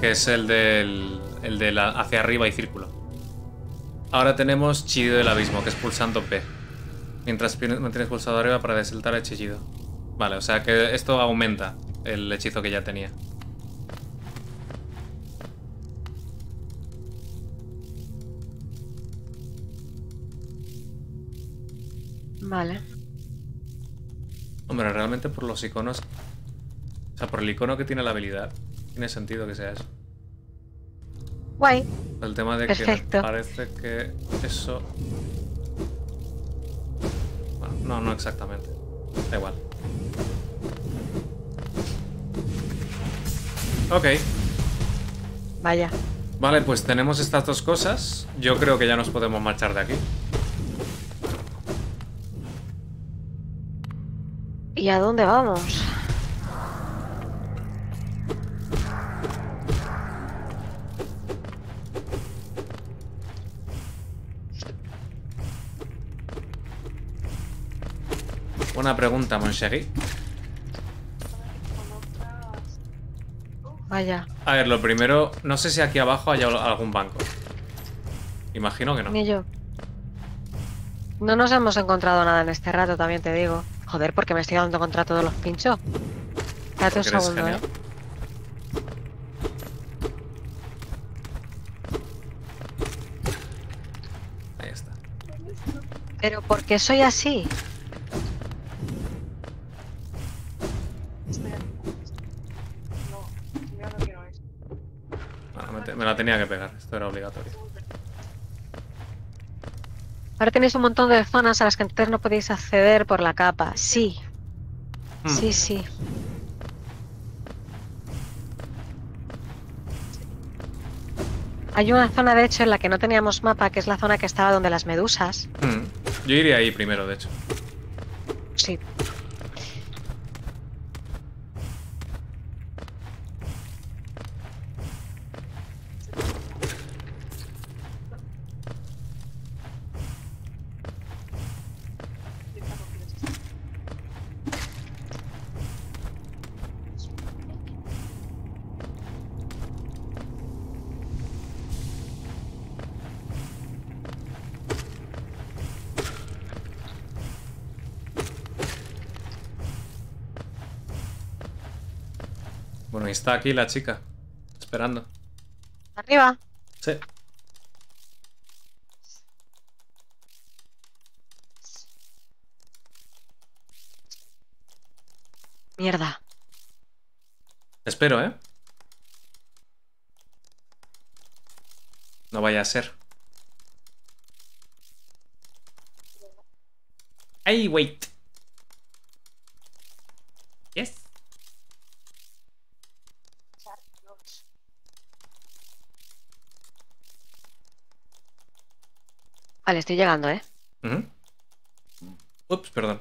que es el del, el de la, hacia arriba y círculo. Ahora tenemos chillido del abismo, que es pulsando P. Mientras mantienes pulsado arriba para desaltar el chillido. Vale, o sea que esto aumenta el hechizo que ya tenía. Vale. Hombre, realmente por los iconos... O sea, por el icono que tiene la habilidad, tiene sentido que sea eso. Guay. El tema de que parece que eso... Bueno, no, no exactamente. Da igual. Ok. Vaya. Vale, pues tenemos estas dos cosas. Yo creo que ya nos podemos marchar de aquí. ¿Y a dónde vamos? Buena pregunta, Monchegui. Vaya. A ver, lo primero, no sé si aquí abajo hay al- algún banco. Imagino que no. Ni yo. No nos hemos encontrado nada en este rato, también te digo. Joder, porque me estoy dando contra todos los pinchos. Espérate un segundo. ¿eh? Ahí está. Pero ¿por qué soy así? Tenía que pegar. Esto era obligatorio. Ahora tenéis un montón de zonas a las que antes no podéis acceder por la capa. Sí, Hmm. sí, sí. Hay una zona, de hecho, en la que no teníamos mapa, que es la zona que estaba donde las medusas. Hmm. Yo iría ahí primero, de hecho. Sí. Está aquí la chica. Esperando. Arriba. Sí. Mierda. Espero, ¿eh? No vaya a ser. ¡Ay, wait! Vale, estoy llegando, ¿eh? Ups, perdón.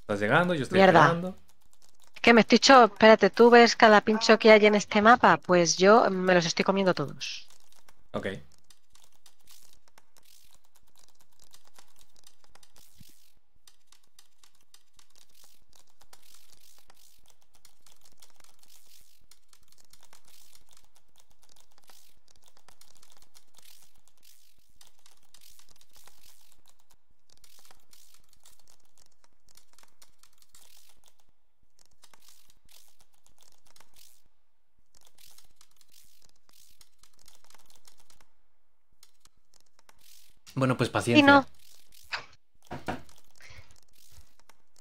Estás llegando, yo estoy Mierda. esperando. ¿Qué me estoy dicho? Espérate, ¿tú ves cada pincho que hay en este mapa? Pues yo me los estoy comiendo todos. Ok. Bueno, pues paciencia. Y no.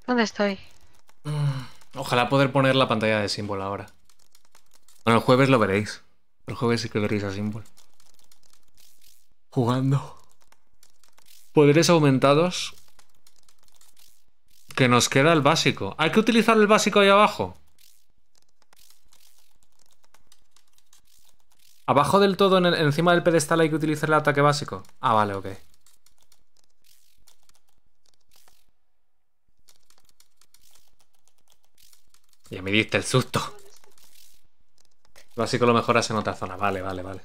¿Dónde estoy? Mm, Ojalá poder poner la pantalla de símbolo ahora. Bueno, el jueves lo veréis. El jueves sí que veréis a símbolo. Jugando. Poderes aumentados. Que nos queda el básico. ¿Hay que utilizar el básico ahí abajo? Abajo del todo, en el- encima del pedestal, hay que utilizar el ataque básico. Ah, vale, ok. Ya me diste el susto. El básico lo mejoras en otra zona. Vale, vale, vale.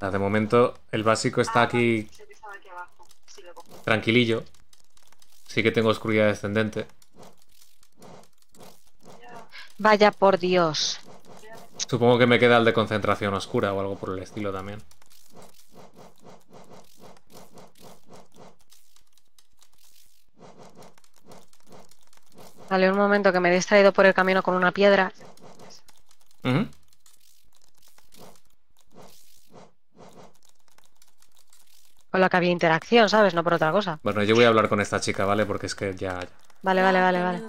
Ah, De momento, el básico está aquí estaba aquí tranquilillo. Sí que tengo oscuridad descendente. Vaya por Dios. Supongo que me queda el de concentración oscura o algo por el estilo también. Vale, un momento que me he distraído por el camino con una piedra. Con la que había interacción, ¿sabes? No por otra cosa. Bueno, yo voy a hablar con esta chica, ¿vale? Porque es que ya... Vale, vale, vale, vale.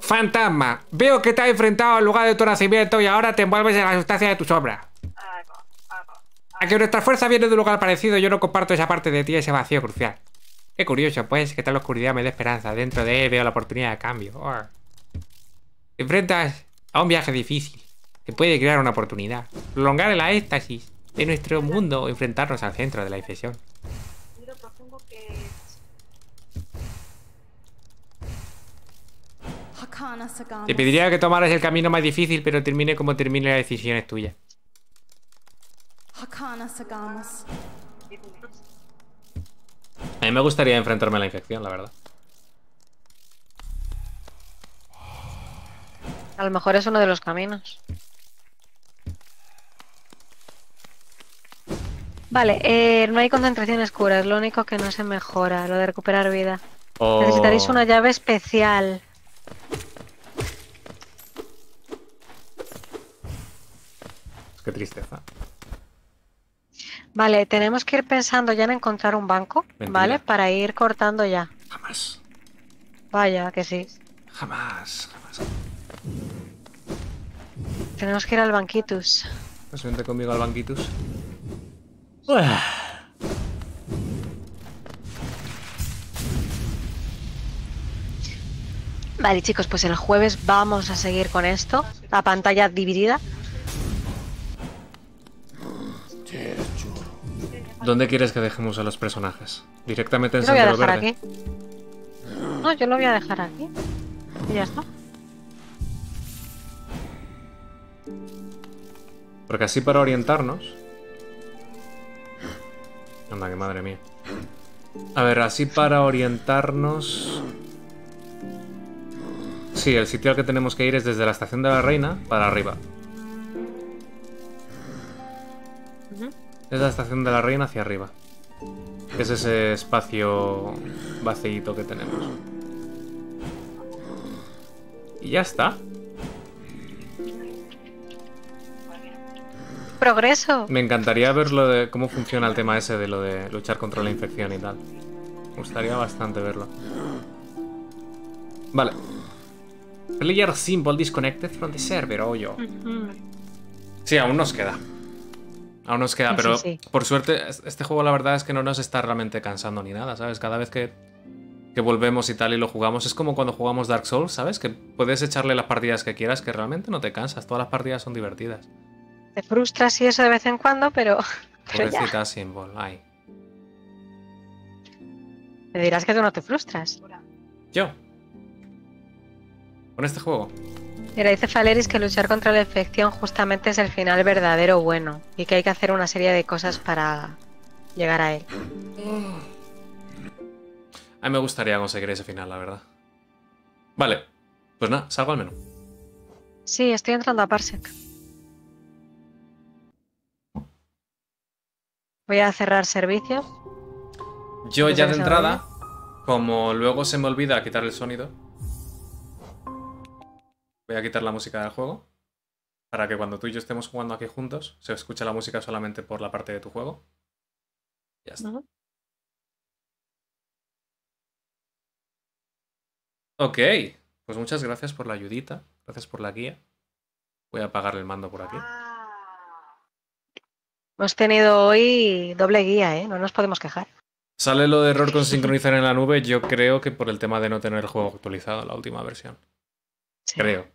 Fantasma, veo que te has enfrentado al lugar de tu nacimiento y ahora te envuelves en la sustancia de tu sombra. Algo. Aunque nuestra fuerza viene de un lugar parecido, yo no comparto esa parte de ti, ese vacío crucial. Qué curioso, pues, que tal oscuridad me dé esperanza. Dentro de él veo la oportunidad de cambio. Te enfrentas a un viaje difícil, que puede crear una oportunidad. Prolongar el éxtasis de nuestro mundo o enfrentarnos al centro de la infección. Te pediría que tomaras el camino más difícil, pero termine como termine la decisión es tuya. A mí me gustaría enfrentarme a la infección, la verdad. A lo mejor es uno de los caminos. Vale, eh, no hay concentración oscura, es lo único que no se mejora, lo de recuperar vida. Necesitaréis una llave especial. Qué tristeza. Vale, tenemos que ir pensando ya en encontrar un banco, Mentira. ¿vale? Para ir cortando ya. Jamás. Vaya, que sí. Jamás, jamás. Tenemos que ir al banquitus. Pues vente conmigo al banquitus. Vale, chicos, pues el jueves vamos a seguir con esto. La pantalla dividida. ¿Dónde quieres que dejemos a los personajes? ¿Directamente en Sendero dejar Verde? aquí. No, yo lo voy a dejar aquí. Y ya está. Porque así para orientarnos... Anda, que madre mía. A ver, así para orientarnos... Sí, el sitio al que tenemos que ir es desde la estación de la reina para arriba. Es la estación de la reina hacia arriba. Que es ese espacio vacío que tenemos. Y ya está. Progreso. Me encantaría ver lo de cómo funciona el tema ese de lo de luchar contra la infección y tal. Me gustaría bastante verlo. Vale. Player symbol disconnected from the server, o yo. Sí, aún nos queda. Aún nos queda, Sí, pero sí, sí. por suerte es- este juego la verdad es que no nos está realmente cansando ni nada, ¿sabes? Cada vez que, que volvemos y tal y lo jugamos es como cuando jugamos Dark Souls, ¿sabes? Que puedes echarle las partidas que quieras que realmente no te cansas, todas las partidas son divertidas. Te frustras y eso de vez en cuando, pero, <laughs> pero. Pobrecita Symbol, ay. Me dirás que tú no te frustras. Yo. Con este juego. Mira, dice Faleris que luchar contra la infección justamente es el final verdadero bueno y que hay que hacer una serie de cosas para llegar a él. A mí me gustaría conseguir ese final, la verdad. Vale. Pues nada, salgo al menú. Sí, estoy entrando a Parsec. Voy a cerrar servicios. Yo ya de entrada, como luego se me olvida quitar el sonido, voy a quitar la música del juego. Para que cuando tú y yo estemos jugando aquí juntos, se escuche la música solamente por la parte de tu juego. Ya está. Ujú. Ok. Pues muchas gracias por la ayudita. Gracias por la guía. Voy a apagar el mando por aquí. Hemos tenido hoy doble guía, ¿eh? No nos podemos quejar. Sale lo de error con sincronizar en la nube, yo creo que por el tema de no tener el juego actualizado la última versión. Sí. Creo.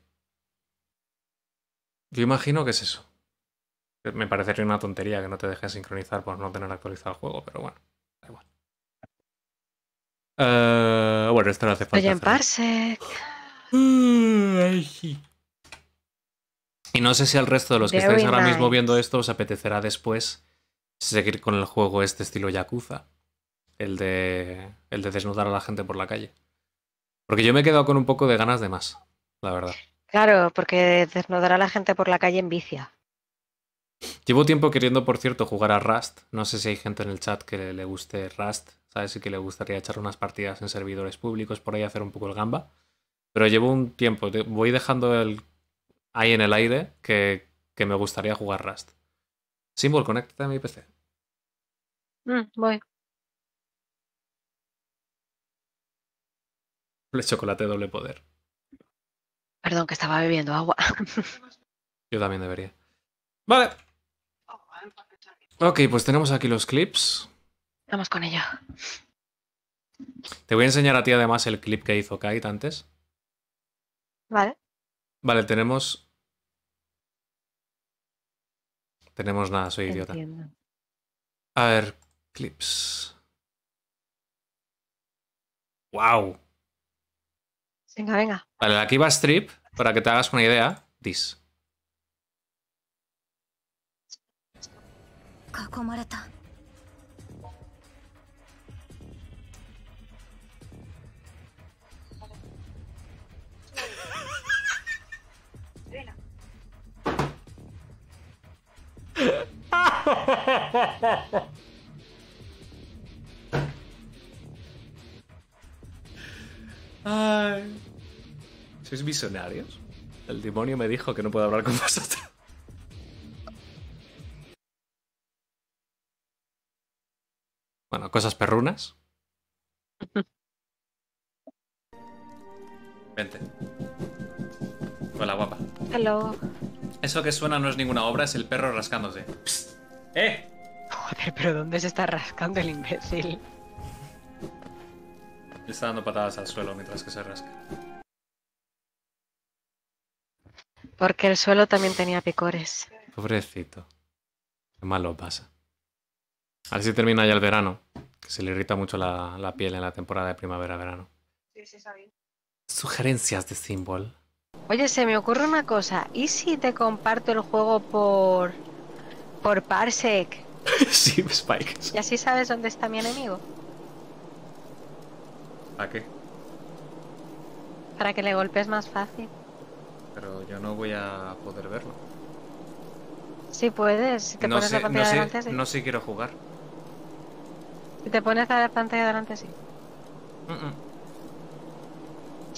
Yo imagino que es eso. Me parecería una tontería que no te dejes sincronizar por no tener actualizado el juego, pero bueno, da igual. Eh, bueno, esto no hace falta. Oye, en. Parsec. Sí. Y no sé si al resto de los que Very estáis ahora mismo viendo esto os apetecerá después seguir con el juego este estilo Yakuza. El de, el de desnudar a la gente por la calle. Porque yo me he quedado con un poco de ganas de más, la verdad. Claro, porque desnudar a la gente por la calle envicia. Llevo tiempo queriendo, por cierto, jugar a Rust. No sé si hay gente en el chat que le, le guste Rust, ¿sabes? Y que le gustaría echar unas partidas en servidores públicos por ahí, hacer un poco el gamba. Pero llevo un tiempo, voy dejando el, ahí en el aire que, que me gustaría jugar Rust. Symbol, conéctate a mi PC. Mm, voy. El chocolate doble poder. Perdón, que estaba bebiendo agua. <laughs> Yo también debería. Vale. Ok, pues tenemos aquí los clips. Vamos con ello. Te voy a enseñar a ti además el clip que hizo Kite antes. Vale. Vale, tenemos. Tenemos nada, soy idiota. Entiendo. A ver, clips. ¡Wow! Venga, venga. Vale, aquí va Strip, para que te hagas una idea, this. Ay. ¿Sois visionarios? El demonio me dijo que no puedo hablar con vosotros. Bueno, cosas perrunas. <laughs> Vente. Hola, guapa. Hello. Eso que suena no es ninguna obra, es el perro rascándose. Psst. ¡Eh! Joder, pero ¿dónde se está rascando el imbécil? Le está dando patadas al suelo mientras que se rasca. Porque el suelo también tenía picores. Pobrecito. Qué mal lo pasa. A ver si termina ya el verano. Que se le irrita mucho la, la piel en la temporada de primavera-verano. Sí, sí, bien. Sugerencias de Symbol. Oye, se me ocurre una cosa. ¿Y si te comparto el juego por. por Parsec? <laughs> sí, Spike. Y así sabes dónde está mi enemigo. ¿A qué? Para que le golpes más fácil. Pero yo no voy a poder verlo. Si puedes, si te no, pones sé, la pantalla no, delante, sé, sí. no sé quiero jugar. Si te pones la pantalla delante, sí. Mm, mm.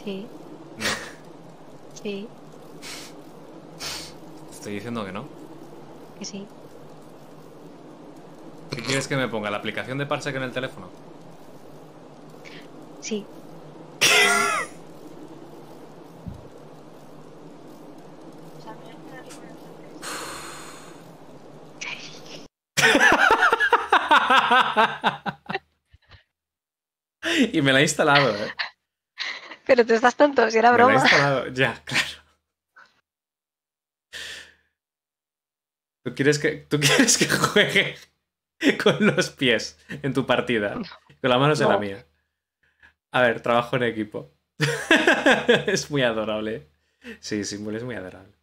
Sí, No, sí, te estoy diciendo que no. que sí. ¿Qué quieres que me ponga? ¿La aplicación de Parsec en el teléfono? Sí. <laughs> <laughs> y me la he instalado, ¿eh? Pero tú estás tonto, si era Me la he broma. instalado. Ya, claro. ¿Tú quieres que, tú quieres que juegue con los pies en tu partida? Con las manos en la No. mía. A ver, trabajo en equipo. <laughs> es muy adorable. Sí, Symbol es muy adorable.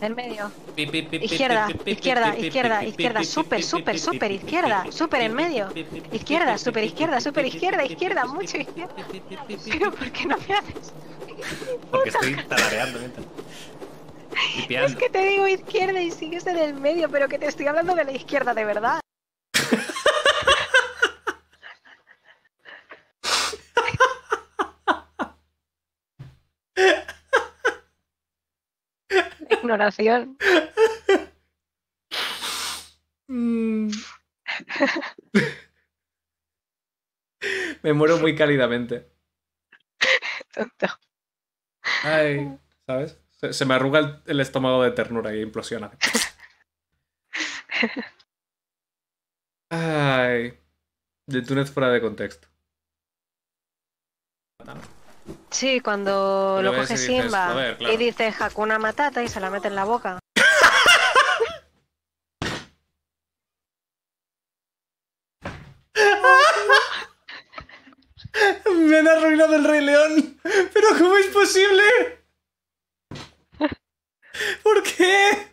En medio. Izquierda, izquierda, izquierda, izquierda, súper, súper, súper, izquierda, súper en medio. Izquierda, súper izquierda, súper izquierda, izquierda, mucho izquierda. Pero ¿por qué no me haces? Porque estoy tarareando mientras. Es que te digo izquierda y sigues en el medio, pero que te estoy hablando de la izquierda de verdad. Ignoración. Mm. <laughs> Me muero muy cálidamente. Tonto. Ay, ¿sabes? Se, se me arruga el, el estómago de ternura y implosiona. Ay. De Túnez fuera de contexto. Sí, cuando lo y coge dices, Simba claro. y dice Hakuna Matata y se la mete en la boca. <laughs> Me han arruinado el Rey León. ¿Pero cómo es posible? ¿Por qué?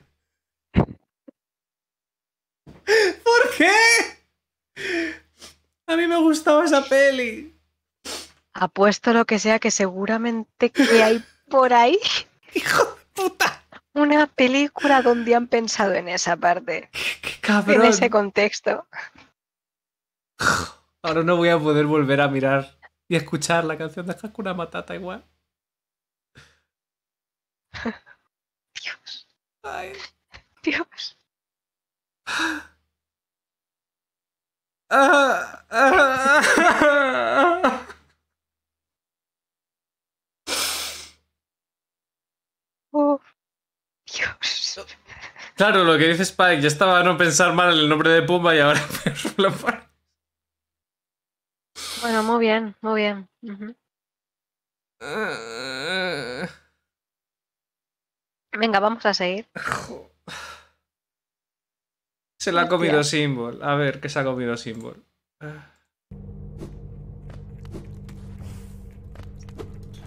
¿Por qué? A mí me gustaba esa peli. Apuesto lo que sea que seguramente que hay por ahí <laughs> ¡Hijo de puta! una película donde han pensado en esa parte, <laughs> ¡Qué en cabrón! ese contexto. <sighs> Ahora no voy a poder volver a mirar y escuchar la canción de Hakuna Matata igual. <laughs> Dios, Ay. Dios. <sighs> Ah, ah. Oh, Dios. Claro, lo que dice Spike, ya estaba a no pensar mal en el nombre de Pumba y ahora <laughs> lo. Bueno, muy bien, muy bien. Ah. Venga, vamos a seguir. Se la ha comido. Symbol. A ver, ¿qué se ha comido Symbol? Ah.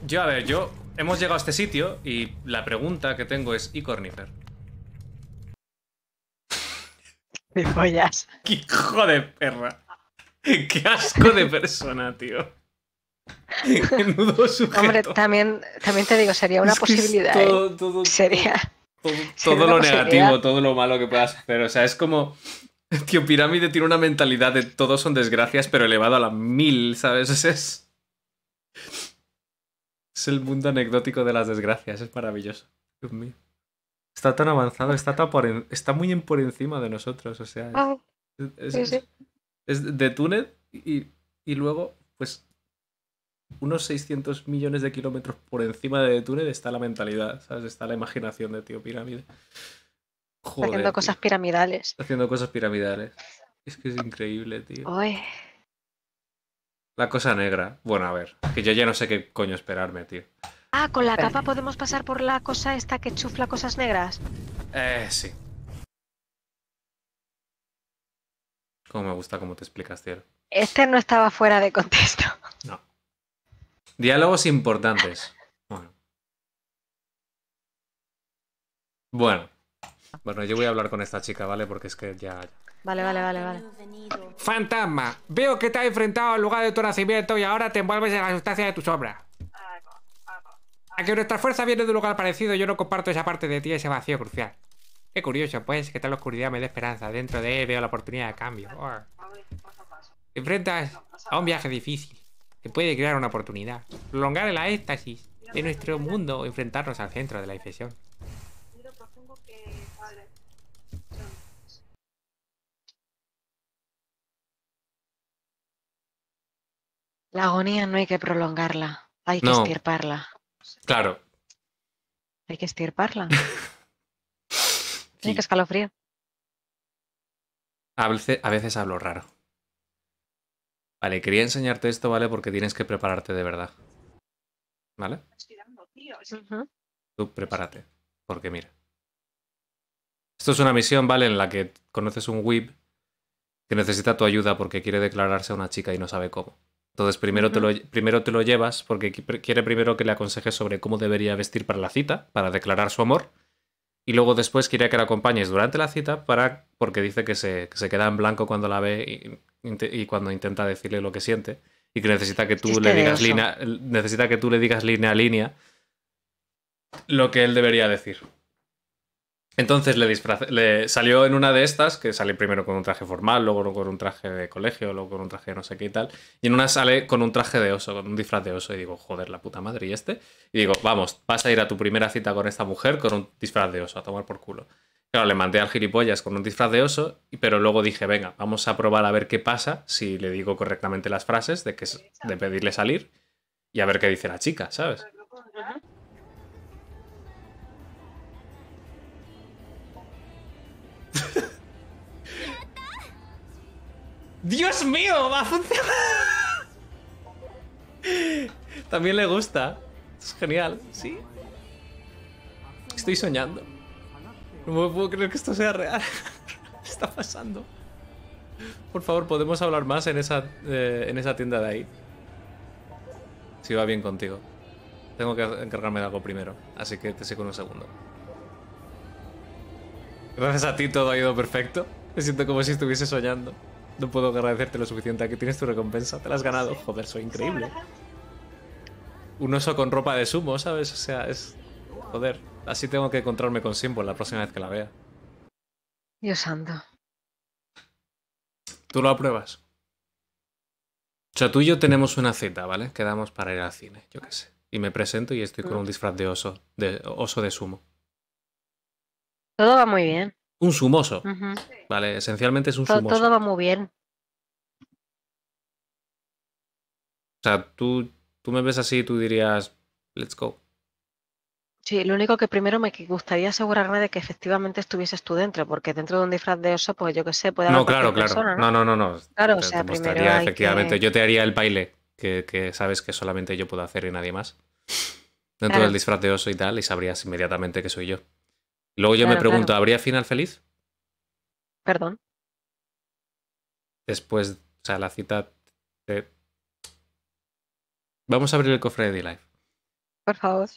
Yo, a ver, yo... Hemos llegado a este sitio y la pregunta que tengo es, ¿y Cornifer? <laughs> Me follas. ¡Qué hijo de perra! ¡Qué asco de persona, tío! Menudo sujeto. Hombre, también, también te digo, sería una Es posibilidad. ¿eh? todo- Sería. todo, lo negativo, todo lo malo que puedas hacer. O sea, es como. Tío, Pirámide tiene una mentalidad de todos son desgracias, pero elevado a la mil, ¿sabes? Es, es. El mundo anecdótico de las desgracias, es maravilloso. Dios mío. Está tan avanzado, está, tan por en- está muy en por encima de nosotros, o sea. Es, sí, es- sí. es de túnel y, y luego, pues, unos 600 millones de kilómetros por encima de túnel está la mentalidad, ¿sabes? Está la imaginación de tío pirámide. Joder, haciendo tío. cosas piramidales. Está haciendo cosas piramidales. Es que es increíble, tío. Uy, La cosa negra. Bueno, a ver, que yo ya no sé qué coño esperarme, tío. Ah, con la capa podemos pasar por la cosa esta que chufla cosas negras. Eh, sí. Cómo me gusta cómo te explicas, tío. Este no estaba fuera de contexto. No. Diálogos importantes. Bueno. Bueno. Bueno, yo voy a hablar con esta chica, ¿vale? Porque es que ya... Vale, vale, vale, vale. Fantasma, veo que te has enfrentado al lugar de tu nacimiento y ahora te envuelves en la sustancia de tu sombra. A que nuestra fuerza viene de un lugar parecido, yo no comparto esa parte de ti, ese vacío crucial. Qué curioso, pues, que tal oscuridad me dé esperanza. Dentro de él veo la oportunidad de cambio. Oh. Te enfrentas a un viaje difícil, que puede crear una oportunidad. Prolongar la éxtasis de nuestro mundo o enfrentarnos al centro de la infección. La agonía no hay que prolongarla, hay que No. estirparla. Claro. Hay que estirparla. <laughs> Sí. Hay que escalofrío. A veces, a veces hablo raro. Vale, quería enseñarte esto, ¿vale? Porque tienes que prepararte de verdad. ¿Vale? Tú prepárate. Porque mira. Esto es una misión, ¿vale? En la que conoces un whip que necesita tu ayuda porque quiere declararse a una chica y no sabe cómo. Entonces primero, te, lo, primero te lo llevas porque qui- quiere primero que le aconsejes sobre cómo debería vestir para la cita, para declarar su amor. Y luego después quiere que la acompañes durante la cita para, porque dice que se, que se queda en blanco cuando la ve y, cuando intenta decirle lo que siente. Y que necesita que tú le digas línea, necesita que tú le digas línea a línea lo que él debería decir. Entonces le, le salió en una de estas, que sale primero con un traje formal, luego con un traje de colegio, luego con un traje de no sé qué y tal. Y en una sale con un traje de oso, con un disfraz de oso. Y digo, joder, la puta madre, ¿y este? Y digo, vamos, vas a ir a tu primera cita con esta mujer con un disfraz de oso, a tomar por culo. Claro, le mandé al gilipollas con un disfraz de oso, pero luego dije, venga, vamos a probar a ver qué pasa si le digo correctamente las frases de, que, de pedirle salir y a ver qué dice la chica, ¿sabes? ¡Dios mío! ¡Va a funcionar! También le gusta. Es genial, ¿sí? Estoy soñando. No puedo creer que esto sea real. ¿Qué <laughs> está pasando? Por favor, ¿podemos hablar más en esa, eh, en esa tienda de ahí? Si va bien contigo. Tengo que encargarme de algo primero, así que te sigo en un segundo. Gracias a ti todo ha ido perfecto. Me siento como si estuviese soñando. No puedo agradecerte lo suficiente. Aquí tienes tu recompensa. Te la has ganado. Joder, soy increíble. un oso con ropa de sumo, ¿sabes? O sea, es. Joder, así tengo que encontrarme con Simbo la próxima vez que la vea. Dios santo. ¿Tú lo apruebas? O sea, tú y yo tenemos una cita, ¿vale? Quedamos para ir al cine, yo qué sé. Y me presento y estoy con un disfraz de oso, de oso de sumo. Todo va muy bien. Un sumoso. ¿vale? Esencialmente es un sumoso. todo va muy bien. O sea, tú, tú me ves así y tú dirías, let's go. Sí, lo único que primero me gustaría asegurarme de que efectivamente estuvieses tú dentro, porque dentro de un disfraz de oso, pues yo qué sé, puede haber No, claro, claro. persona, ¿no? No, no, no, no. Claro, o sea, primero hay efectivamente. que- Yo te haría el baile que, que sabes que solamente yo puedo hacer y nadie más. Dentro Claro. del disfraz de oso y tal, y sabrías inmediatamente que soy yo. Luego yo me pregunto, claro. ¿habría final feliz? Perdón. Después, o sea, la cita. de- Vamos a abrir el cofre de D-Live. Por favor.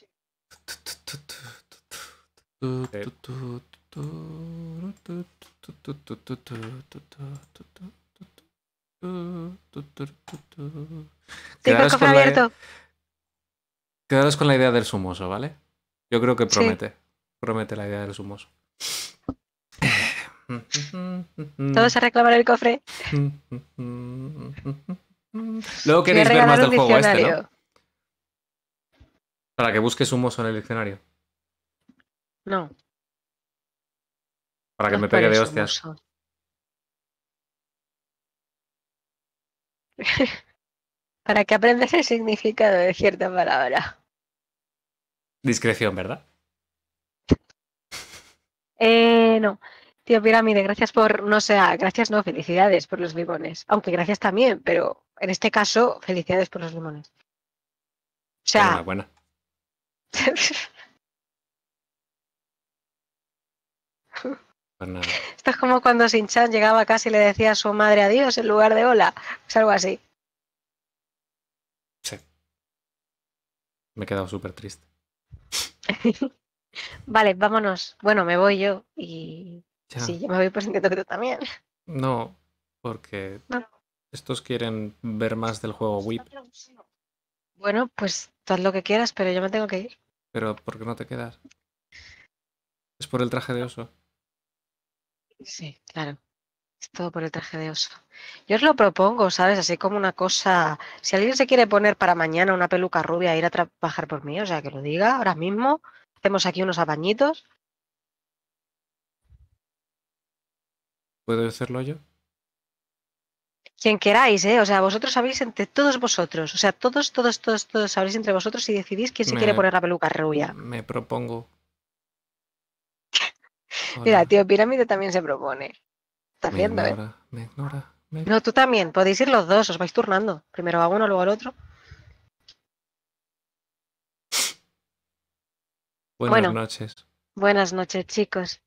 Quedaros Tengo el cofre con la- abierto. Quedaros con la idea del sumoso, ¿vale? Yo creo que Sí. Promete. La idea del sumoso. Todos a reclamar el cofre. Luego queréis ver más del juego este, ¿no? Para que busques sumoso en el diccionario. No. Para que no me pegue de hostias. <laughs> Para que aprendas el significado de cierta palabra. Discreción, ¿verdad? Eh, no. Tío Pirámide, gracias por, no sé, ah, gracias no, felicidades por los limones. Aunque gracias también, pero en este caso, felicidades por los limones. O sea, Enhorabuena. Pues nada. <laughs> esto es como cuando Shin-Chan llegaba a casa y le decía a su madre adiós en lugar de hola. Es algo así. Sí. Me he quedado súper triste. <laughs> Vale, vámonos. Bueno, me voy yo y Ya. sí, yo me voy, pues que tú también. No, porque No. estos quieren ver más del juego Whip, Bueno, pues haz lo que quieras, pero yo me tengo que ir. pero ¿por qué no te quedas? Es por el traje de oso. Sí, claro. Es todo por el traje de oso. Yo os lo propongo, ¿sabes? Así como una cosa. Si alguien se quiere poner para mañana una peluca rubia e ir a trabajar por mí, o sea, que lo diga ahora mismo. Hacemos aquí unos apañitos. ¿Puedo hacerlo yo? Quien queráis, ¿eh? O sea, vosotros sabéis entre todos vosotros. O sea, todos, todos, todos, todos sabréis entre vosotros y decidís quién se quiere poner la peluca rubia. Me propongo. <laughs> Mira, tío Pirámide también se propone. Estás Me viendo, ¿eh? ignora, me ignora. me- No, tú también. Podéis ir los dos, os vais turnando. Primero a uno, luego al otro. Buenas Bueno. noches. Buenas noches, chicos.